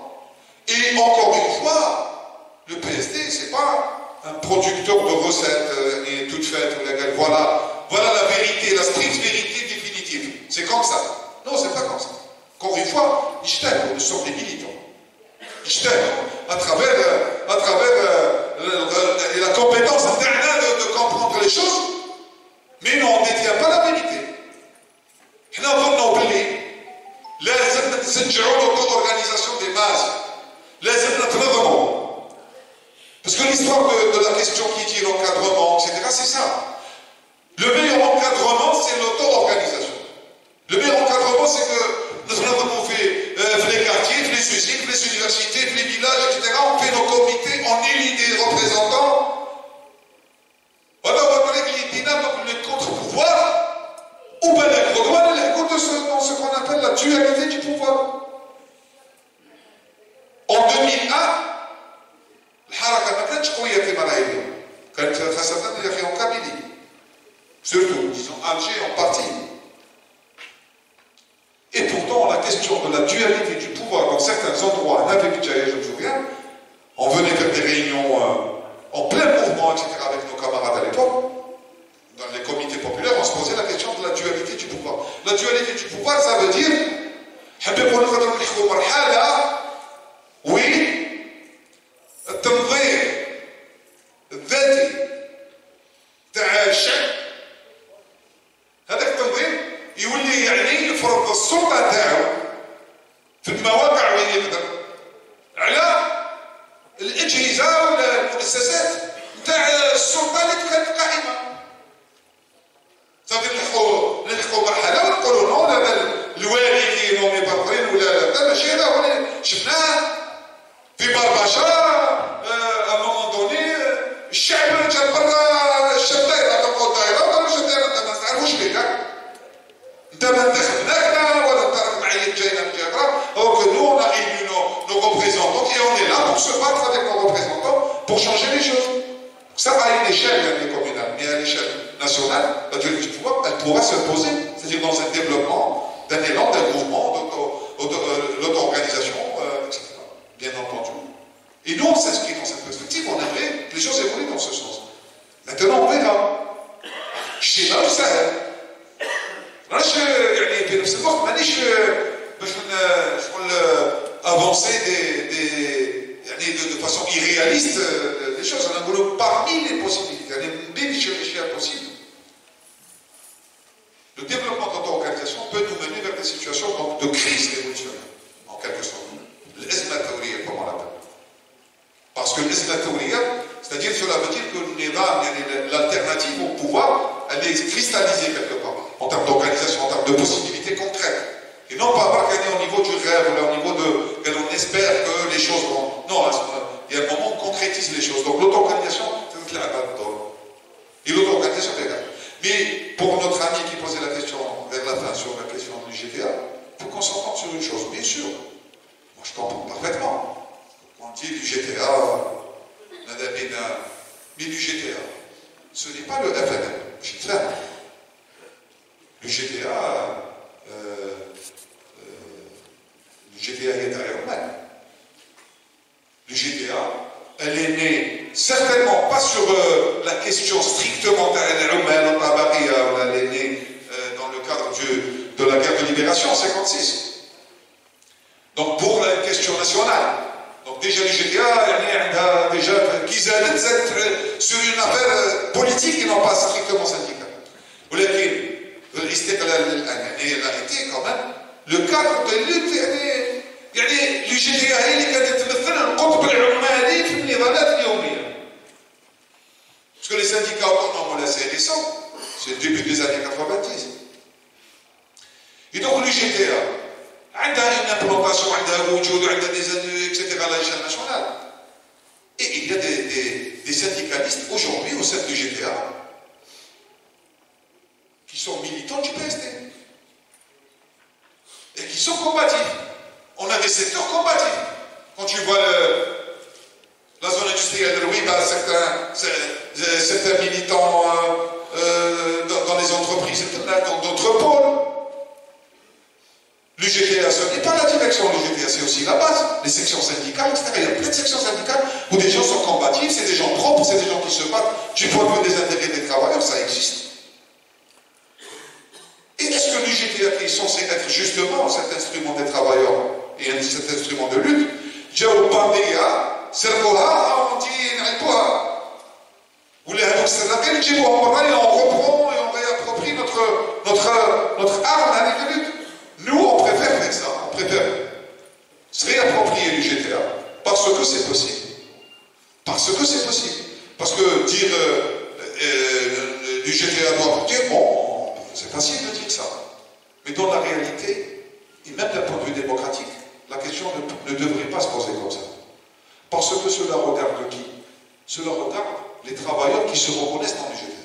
Et encore une fois, le PSD, c'est pas un producteur de recettes euh, et toutes faites, voilà, voilà la vérité, la stricte vérité définitive. C'est comme ça. Non, c'est pas comme ça. Encore une fois, nous sommes des militants. à travers, euh, à travers euh, la compétence interne de, de, comprendre les choses, mais non, on ne détient pas la vérité. Nous avons oublié. لازم نسجعوا l'auto-organisation des masses. لازم نتنظموا. Parce que l'histoire de, de, la question qui dit l'encadrement, etc., c'est ça. Le meilleur encadrement, c'est l'auto-organisation. Le meilleur encadrement, c'est que nous avons fait euh, les quartiers, les usines, les universités, les villages, etc. On fait nos comités, on élit des représentants. Voilà, on va parler de les contre-pouvoirs. Ou bien les programmes, les dans ce qu'on appelle la dualité du pouvoir. En 2001, الحركه ما كانتش قويه كما راهي اليوم كانت خاصه يا اخي en Kabylie surtout disons Alger en partie et pourtant, la question de la dualité du pouvoir dans certains endroits, à Navibidjaïa, je me souviens, on venait faire des réunions euh, en plein mouvement, etc., avec nos camarades à l'époque. La dualité du pouvoir. La dualité du pouvoir, ça veut dire, facile de dire ça. Mais dans la réalité, et même d'un point de vue démocratique, la question ne, devrait pas se poser comme ça. Parce que cela regarde qui? Cela regarde les travailleurs qui se reconnaissent dans l'UGTA.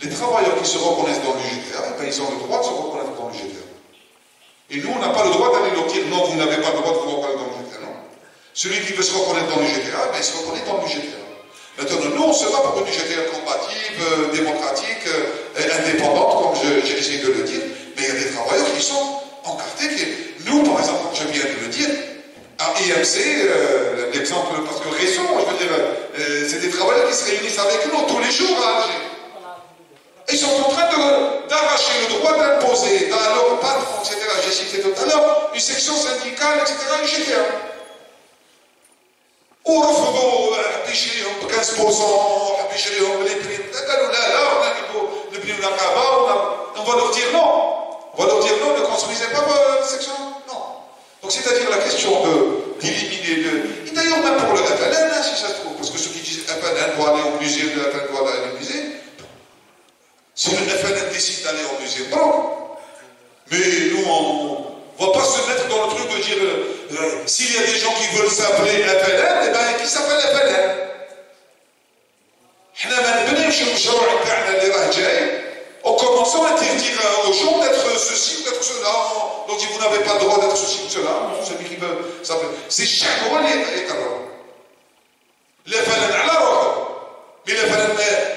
Les travailleurs qui se reconnaissent dans l'UGTA, eh ben, ils ont le droit de se reconnaître dans l'UGTA. Et nous, on n'a pas le droit d'aller leur dire non, vous n'avez pas le droit de vous reconnaître dans l'UGTA. Non. Celui qui veut se reconnaître dans l'UGTA, ben, il se reconnaît dans l'UGTA. Maintenant, nous, on se bat pour une UGTA combative, euh, démocratique, euh, indépendante, comme j'ai essayé de le dire, mais il y a des travailleurs qui sont encartés. Nous, par exemple, comme je viens de le dire, à IMC, euh, l'exemple, parce que récent, je veux dire, euh, c'est des travailleurs qui se réunissent avec nous tous les jours à Alger. Ils sont en train d'arracher le droit d'imposer patron, etc., j'ai cité tout à l'heure, une section syndicale, etc., UGTA. ورفضوا حب يشريهم ب 15% حب يشريهم لي بريم قالوا لا لا on نبنيو نقابه on va leur dire non on va leur dire non ne construisez pas votre section non donc c'est-à-dire la question d'éliminer de, et d'ailleurs même pour le FLN hein, si ça se trouve parce que ceux qui disent FLN doit aller au musée le FLN doit aller au musée si le FLN décide d'aller au musée bon mais nous on on ne va pas se mettre dans le truc de dire, euh, euh, s'il y a des gens qui veulent s'appeler FLN, eh bien, qui s'appellent FLN en commençant à dire euh, aux gens d'être ceci ou d'être cela, on dit vous n'avez pas le droit d'être ceci ou cela, celui qui veut s'appeler. C'est chaque droit les carreaux. Les falen à la roche. Mais les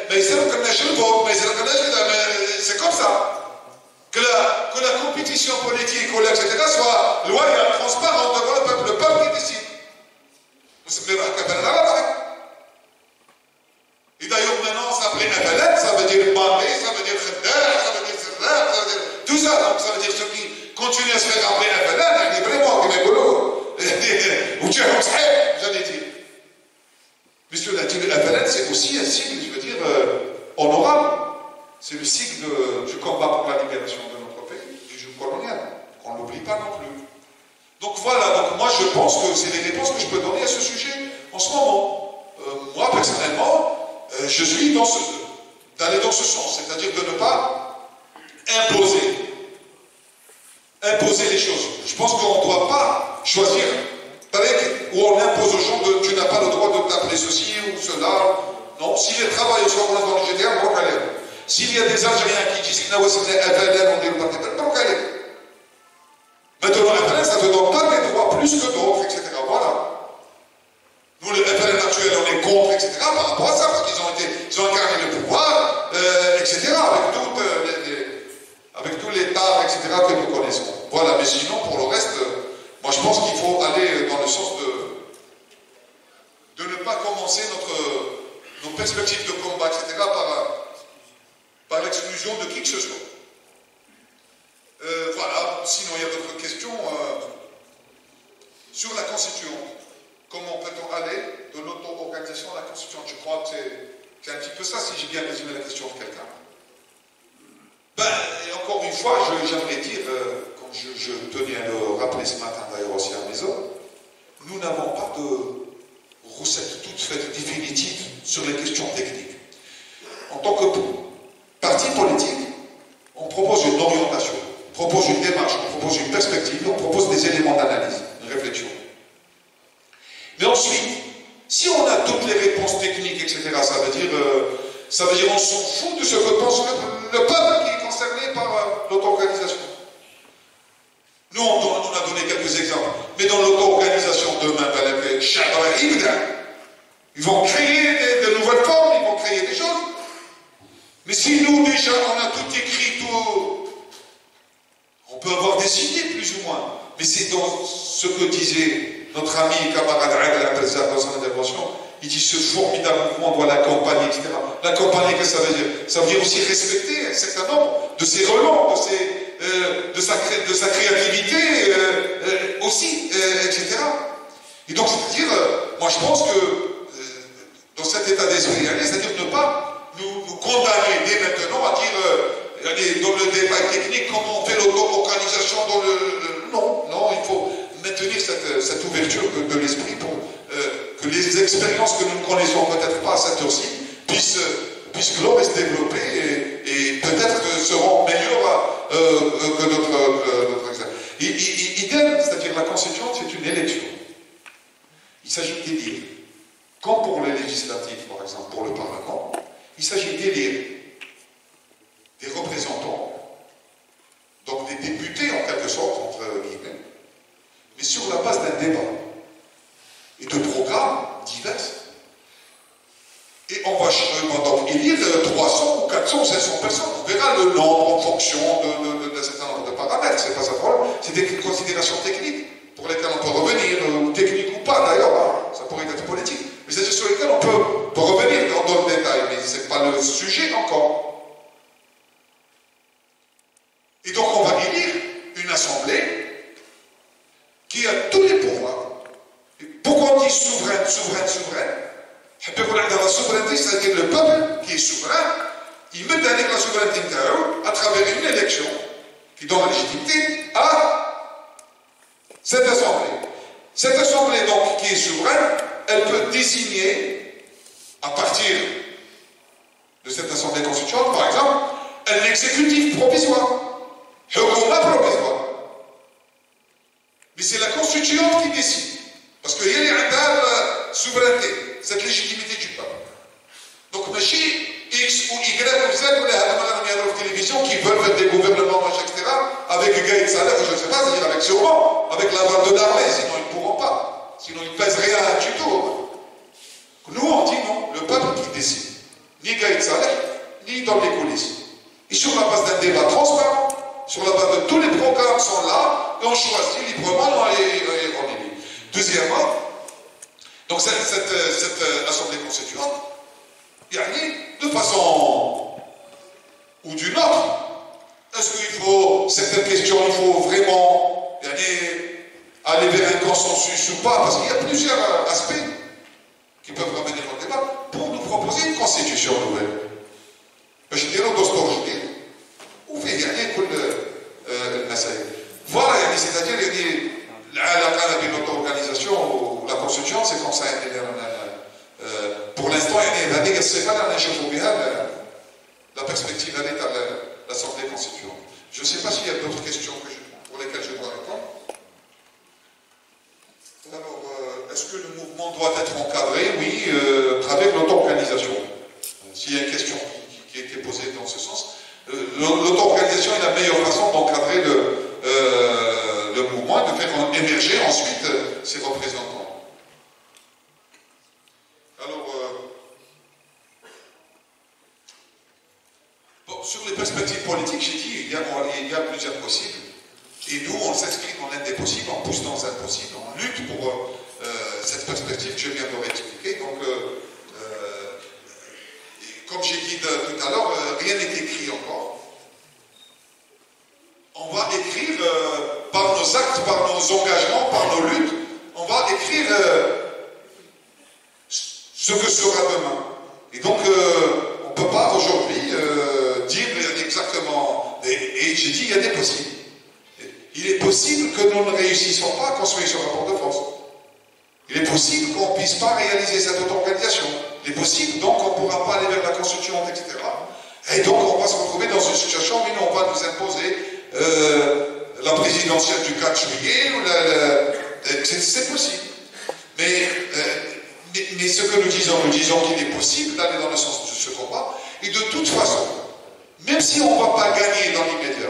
mais ils savent mais ils savent c'est comme ça. Que la, compétition politique, etc., soit loyale, transparente devant le peuple. Le peuple qui hein. décide. Et d'ailleurs, maintenant, ça s'appelle Nabalat, ça veut dire Bandé, ça veut dire Khaddar, ça veut dire Zerrar, ça veut dire tout ça. Donc, ça veut dire ceux qui continuent à se faire appeler Nabalat, ils hein, vraiment comme les boulots. <laughs> Ou Dieu, j'allais dire. Monsieur, la Nabalat, c'est aussi un signe, je veux dire, euh, honorable. C'est le signe du combat pour la libération de notre pays, du joug colonial. On ne l'oublie pas non plus. Donc voilà, donc moi je pense que c'est les réponses que je peux donner à ce sujet en ce moment. Euh, moi personnellement, euh, je suis dans ce, d'aller dans ce sens, c'est-à-dire de ne pas imposer, imposer les choses. Je pense qu'on ne doit pas choisir où on impose aux gens de tu n'as pas le droit de t'appeler ceci ou cela. Non, si les travailleurs sont dans le GDR, on va s'il y a des Algériens qui disent FLN, on dit le parti donc allez. Maintenant, FLN, ça ne donne pas des droits plus que d'autres, etc. Voilà. Nous, le FLN actuel, on est contre, etc. par rapport à ça, parce qu'ils ont, été, ils ont incarné le pouvoir, euh, etc. Avec, toutes, euh, les, avec tous les etc. que nous connaissons. Voilà, mais sinon, pour le reste, euh, moi je pense qu'il faut aller dans le sens de, de ne pas commencer notre, nos perspectives de combat, etc. par par l'exclusion de qui que ce soit. Euh, voilà, sinon il y a d'autres questions. Euh, sur la constituante, comment peut-on aller de l'auto-organisation l'organisation, la constituante. Je crois que c'est un petit peu ça, si j'ai bien résumé la question de quelqu'un. Ben, et encore une fois, j'aimerais dire, euh, comme je, je, tenais à le rappeler ce matin d'ailleurs aussi à la maison, nous n'avons pas de recette toute faite définitive sur les questions techniques. En tant que parti politique, on propose une orientation, on propose une démarche, on propose une perspective, on propose des éléments d'analyse, une réflexion. Mais ensuite, si on a toutes les réponses techniques, etc., ça veut dire, euh, ça veut dire on s'en fout de ce que pense le, peuple qui est concerné par euh, l'auto-organisation. Nous, on, a donné quelques exemples. Mais dans l'auto-organisation demain, ils vont créer de nouvelles formes, ils vont créer des choses. Mais si nous, déjà, on a tout écrit, tout, on peut avoir des idées plus ou moins. Mais c'est dans ce que disait notre ami et camarade Adel dans son intervention. Il dit ce formidable mouvement doit l'accompagner, etc. L'accompagner, qu'est-ce que ça veut dire? Ça veut dire aussi respecter un certain nombre de ses relents, de, euh, sa, créativité euh, euh, aussi, etc. Et donc, c'est-à-dire, moi je pense que dans cet état d'esprit, c'est-à-dire ne pas condamner dès maintenant à dire, euh, dans le débat technique, comment on fait l'auto-organisation dans le, Non, non, il faut maintenir cette, ouverture de, l'esprit pour euh, que les expériences que nous ne connaissons peut-être pas à cette heure-ci puissent, puissent et se développer et, peut-être seront meilleures euh, que notre, notre. Idem, c'est-à-dire la constituante, c'est une élection. Il s'agit d'élire. Comme pour les législatives, par exemple, pour le Parlement, il s'agit d'élire des représentants, donc des députés en quelque sorte, entre guillemets, mais sur la base d'un débat et de programmes divers. Et on va donc élire 300 ou 400 ou 500 personnes. On verra le nombre en fonction d'un certain nombre de paramètres. C'est pas ça le problème. C'est des considérations techniques pour lesquelles on peut revenir, euh, techniques ou pas d'ailleurs. Hein. Ça pourrait être politique. Mais c'est sur lesquelles on peut, revenir dans le détail, mais ce n'est pas le sujet encore. Et donc on va élire une assemblée qui a tous les pouvoirs. Et pourquoi on dit souveraine, souveraine, souveraine? Dans la souveraineté, c'est-à-dire le peuple qui est souverain, il met avec la souveraineté à travers une élection qui donne la légitimité à cette assemblée. Cette assemblée donc qui est souveraine, elle peut désigner, à partir de cette assemblée constituante, par exemple, un exécutif provisoire, un provisoire. Mais c'est la constituante qui décide. Parce qu'il y a la souveraineté, cette légitimité du peuple. Donc, Machi, X ou Y ou Z, ou les télévision qui veulent faire des gouvernements, etc., avec Gaïd Saleh, je ne sais pas, c'est-à-dire avec sûrement, avec la de l'armée, sinon ils ne pourront pas. Sinon, il ne pèse rien du tout. Nous, on dit non, le peuple qui décide. Ni Gaïd Saleh, ni dans les coulisses. Et sur la base d'un débat transparent, sur la base de tous les programmes sont là, et on choisit librement et, on élit. Deuxièmement, donc cette, cette, assemblée constituante, de façon ou d'une autre, est-ce qu'il faut, certaines questions, il faut vraiment aller vers un consensus ou pas, parce qu'il y a plusieurs aspects qui peuvent ramener dans le débat pour nous proposer une constitution nouvelle. باش نديرو دستور جديد وفيه يعني كل المسائل. Voilà, يعني c'est-à-dire يعني العلاقه بين l'auto-organisation ou la constitution c'est comme ça يعني pour l'instant يعني هذه الصفه اللي نشوفوا بها la perspective à l'Assemblée constituante. Je ne sais pas s'il y a d'autres questions que je, pour lesquelles je dois répondre. Alors, euh, est-ce que le mouvement doit être encadré? Oui, euh, avec l'auto-organisation. S'il y a une question qui, a été posée dans ce sens, euh, l'auto-organisation est la meilleure façon d'encadrer le, le mouvement et de faire émerger ensuite ses représentants. Alors, sur les perspectives politiques, j'ai dit, il y, a, il y a plusieurs possibles. Et nous, on s'inscrit dans l'un des possibles, on pousse dans un possible, lutte pour euh, cette perspective que je viens de réexpliquer. Donc, euh, euh, comme j'ai dit tout à l'heure, rien n'est écrit encore. On va écrire par nos actes, par nos engagements, par nos luttes, on va écrire ce que sera demain. Et donc, euh, on ne peut pas aujourd'hui euh, dire exactement. Et, j'ai dit, il y a des possibles. Il est possible que nous ne réussissions pas à construire ce rapport de force. Il est possible qu'on ne puisse pas réaliser cette auto-organisation. Il est possible donc qu'on ne pourra pas aller vers la constituante, etc. Et donc on va se retrouver dans une situation où on va nous imposer euh, la présidentielle du 4 juillet. C'est possible. Mais, mais, mais, ce que nous disons, nous disons qu'il est possible d'aller dans le sens de ce combat. Et de toute façon, même si on ne va pas gagner dans l'immédiat,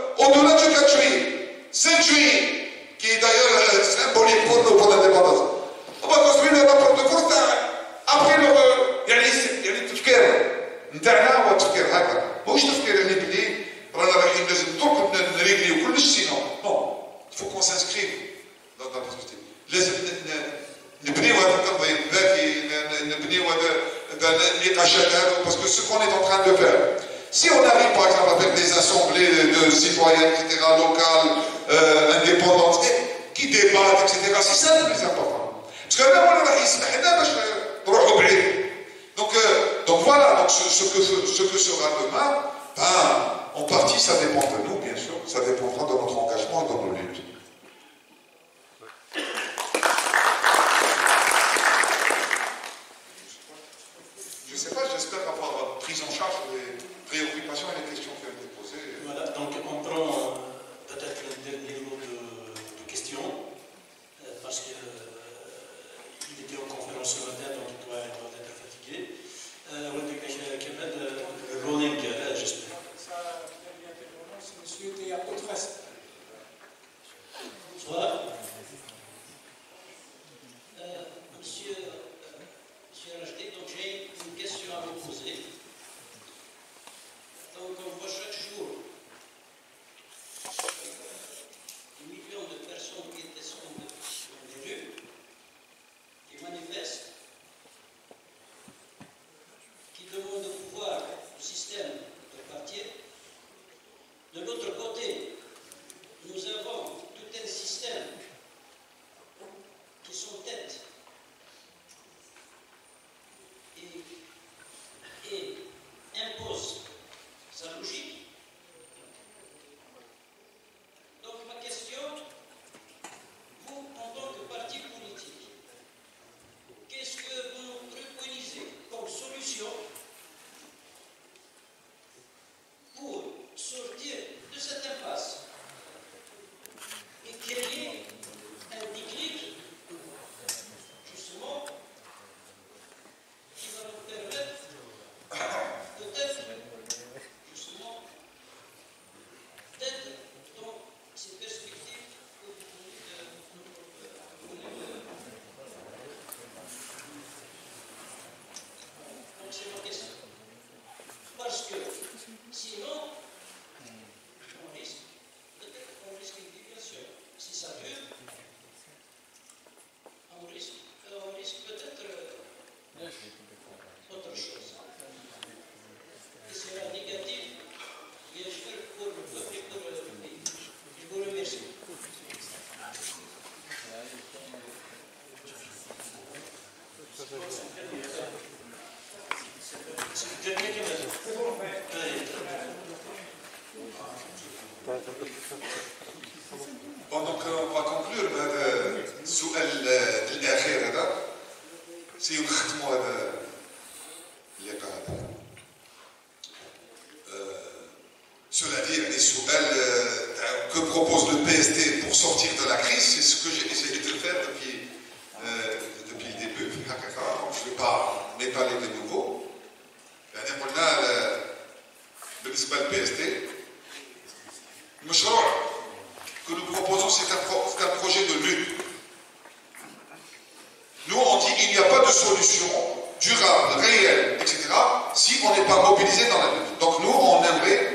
4 juillet 5 juillet qui est d'ailleurs symbolique pour nous pour l'indépendance. On va construire le rapport de force après le يعني يعني التفكير نتاعنا هو التفكير هكا ماهوش تفكير يعني بلي رانا رايحين لازم درك نريقليو كلش سينو نو فو كون سانسكريف لازم نبنيو هذا التنظيم الذكي نبنيو هذا النقاشات هذا باسكو سو كون est en train de faire Si on arrive par exemple avec des assemblées de citoyens, etc., locales, euh, indépendantes, qui débattent, etc., c'est ça le plus important. Parce que là, on a donc, euh, donc voilà, donc ce, ce, que, ce que sera demain, ben, en partie, ça dépend de nous, bien sûr, ça dépendra de notre engagement et de nos luttes. Je ne sais pas, j'espère avoir pris en charge les préoccupation et les questions qui ont été posées. Voilà, donc on prend euh, peut-être le dernier lot de, questions, euh, parce qu'il euh, était en conférence ce matin, donc il doit, être fatigué. le rolling, j'espère. monsieur était à peu Voilà. monsieur, monsieur donc j'ai une question à vous poser. Donc on voit chaque jour des millions de personnes qui descendent dans les rues, qui manifestent, qui demandent le pouvoir au système de quartier. De l'autre côté, nous avons tout un système qui s'entête et, et impose sa Euh, euh, que propose le PSD pour sortir de la crise, c'est ce que j'ai essayé de faire depuis, euh, depuis le début. <laughs> Je ne vais pas m'étaler de nouveau. بالنسبه للبي اس تي المشروع que nous proposons, c'est un, un projet de lutte. Nous, on dit qu'il n'y a pas de solution durable, réelle, etc., si on n'est pas mobilisé dans la lutte. Donc nous, on aimerait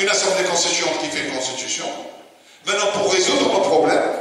une assemblée constituante qui fait une constitution. Maintenant, pour résoudre nos problèmes,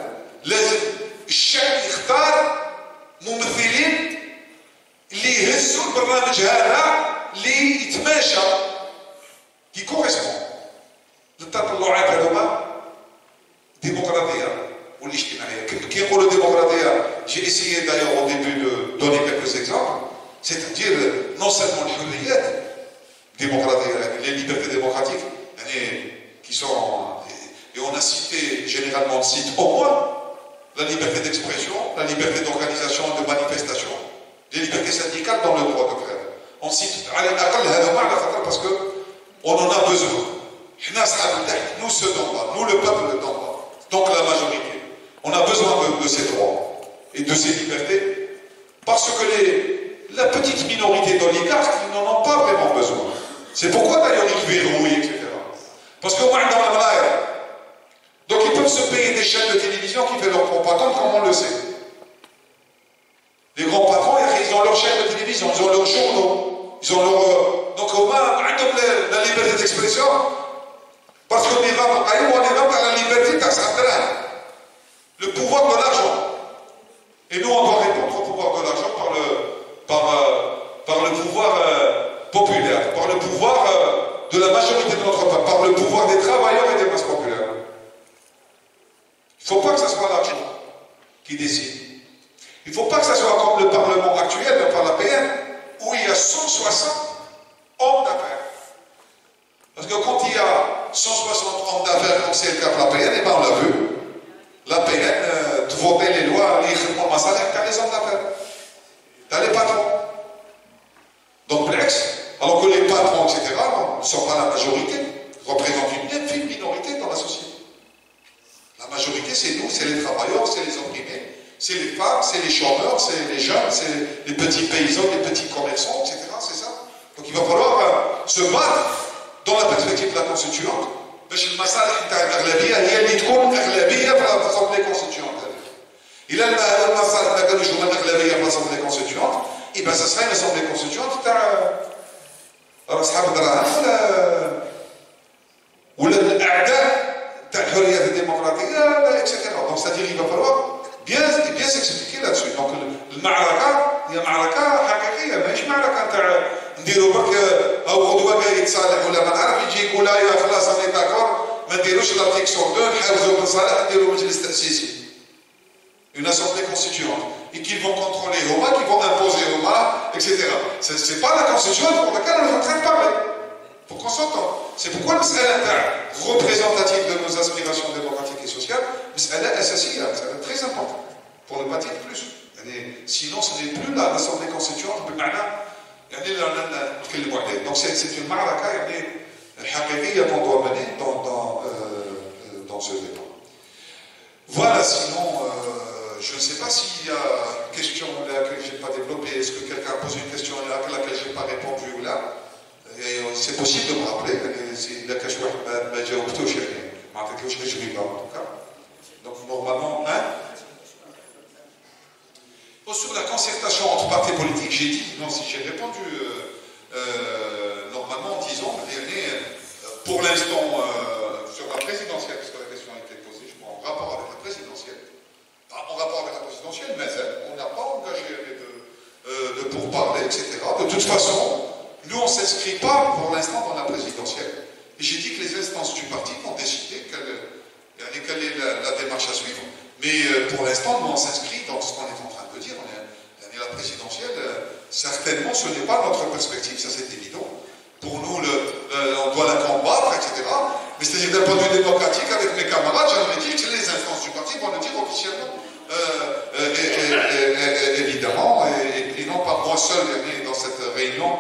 officiellement. Euh, et, évidemment, et, non pas moi seul dans cette réunion,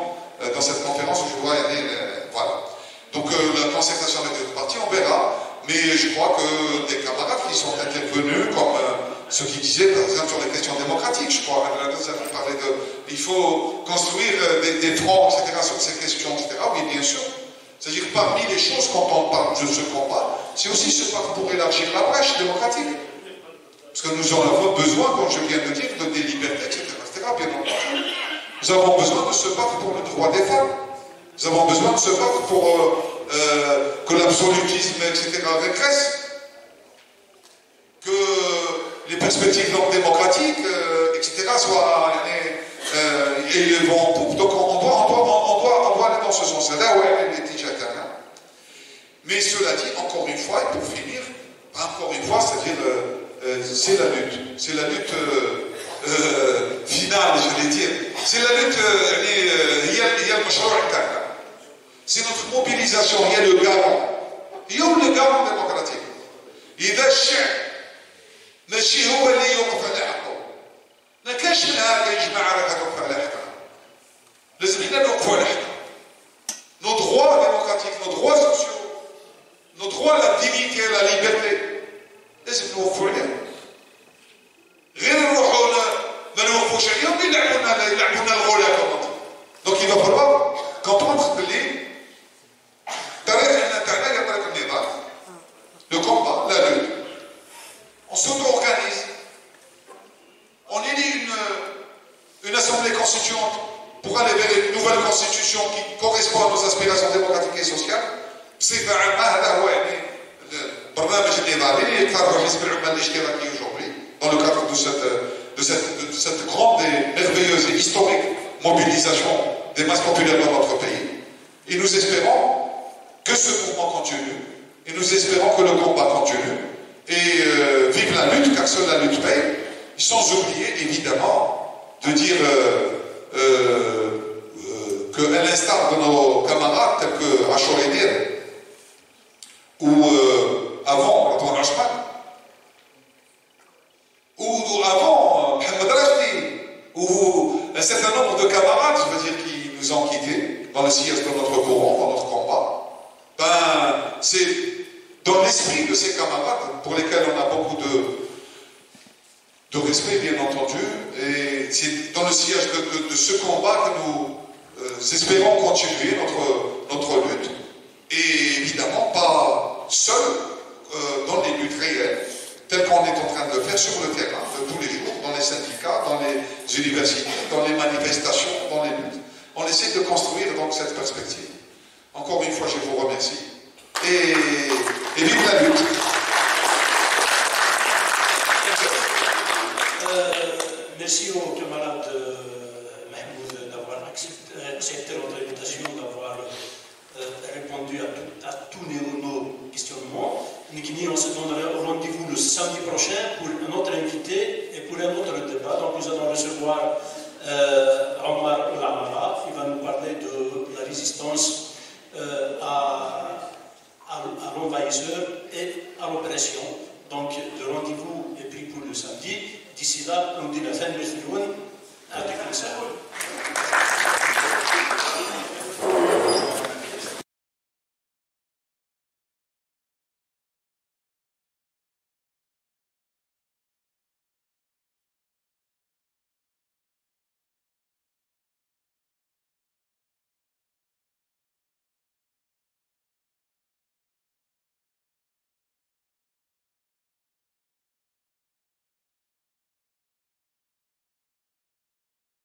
euh, dans cette conférence où je vois voilà. Donc euh, la concertation avec le parti, on verra, mais je crois que des camarades qui sont intervenus, comme ceux qui disaient par exemple sur les questions démocratiques, je crois, la vous parlé de il faut construire des, des fronts, etc., sur ces questions, etc. Oui, bien sûr. C'est-à-dire parmi les choses quand on parle de ce combat, c'est aussi se battre pour élargir la brèche démocratique. Parce que nous en avons besoin, comme je viens de dire, de des libertés, etc. bien entendu. Nous avons besoin de se battre pour le droit des femmes. Nous avons besoin de se battre pour euh, euh, que l'absolutisme, etc., régresse. Que les perspectives démocratiques, euh, etc., soient vont en poupe. Donc on doit, aller dans ce sens-là. Ouais, les Mais cela dit, encore une fois, et pour finir, encore une fois, c'est-à-dire euh, c'est la lutte. C'est la lutte euh, euh, <laughs> finale, j'allais dire. C'est la lutte, il y a le C'est notre mobilisation, il y a le garant. Il y a le garant démocratique. إذا الشعب ماشي هو اللي يوقف على حقه ما كانش من هذا يا جماعه راك توقف على حقها لازم حنا نوقفوا على حقها nos droits démocratiques, nos droits sociaux, nos droits à la dignité, à la liberté, لازم نوفوا عليهم غير نروحوا ما نوفوش عليهم يلعبونا يلعبونا الغلاف دونك إذا باللي طريق لو كومبا لا On s'auto-organise. On élit une, assemblée constituante pour aller vers une nouvelle constitution qui correspond à nos aspirations démocratiques et sociales. C'est هذا هو يعني البرنامج النضالي اللي يقرره حزب العمال الاشتراكي aujourd'hui dans le cadre de cette, de cette, de cette grande et merveilleuse et historique mobilisation des masses populaires dans notre pays. Et nous espérons que ce mouvement continue, et nous espérons que le combat continue, et euh, vive la lutte, car seule la lutte paye, sans oublier évidemment de dire euh, euh, euh, qu'à l'instar de nos camarades tels que Rachor Edir, ou euh, avant Antoine Rachman, ou avant Mohamed Rajdi, ou un certain nombre de camarades, je veux dire, qui nous ont quittés dans le sillage de notre courant, dans notre combat, ben, c'est dans l'esprit de ces camarades, pour lesquels on a beaucoup de, de respect, bien entendu, et c'est dans le sillage de, ce combat que nous euh, espérons continuer notre, notre lutte, et évidemment pas seul euh, dans les luttes réelles, telles qu'on est en train de faire sur le terrain de tous les jours, dans les syndicats, dans les universités, dans les manifestations, dans les luttes. On essaie de construire donc cette perspective. Encore une fois, je vous remercie. Et, et vive la lutte. Euh, merci au camarade euh, Mahmoud d'avoir accepté notre invitation, d'avoir euh, répondu à, tout, à tous nos, nos questionnements. Nikini, on se donnera rendez-vous le samedi prochain pour un autre invité et pour un autre débat. Donc nous allons recevoir euh, Omar Lamara, qui va nous parler de la résistance euh, à, l'envahisseur et à l'oppression. Donc le rendez-vous est pris pour le samedi. D'ici là, on dit la fin de à tout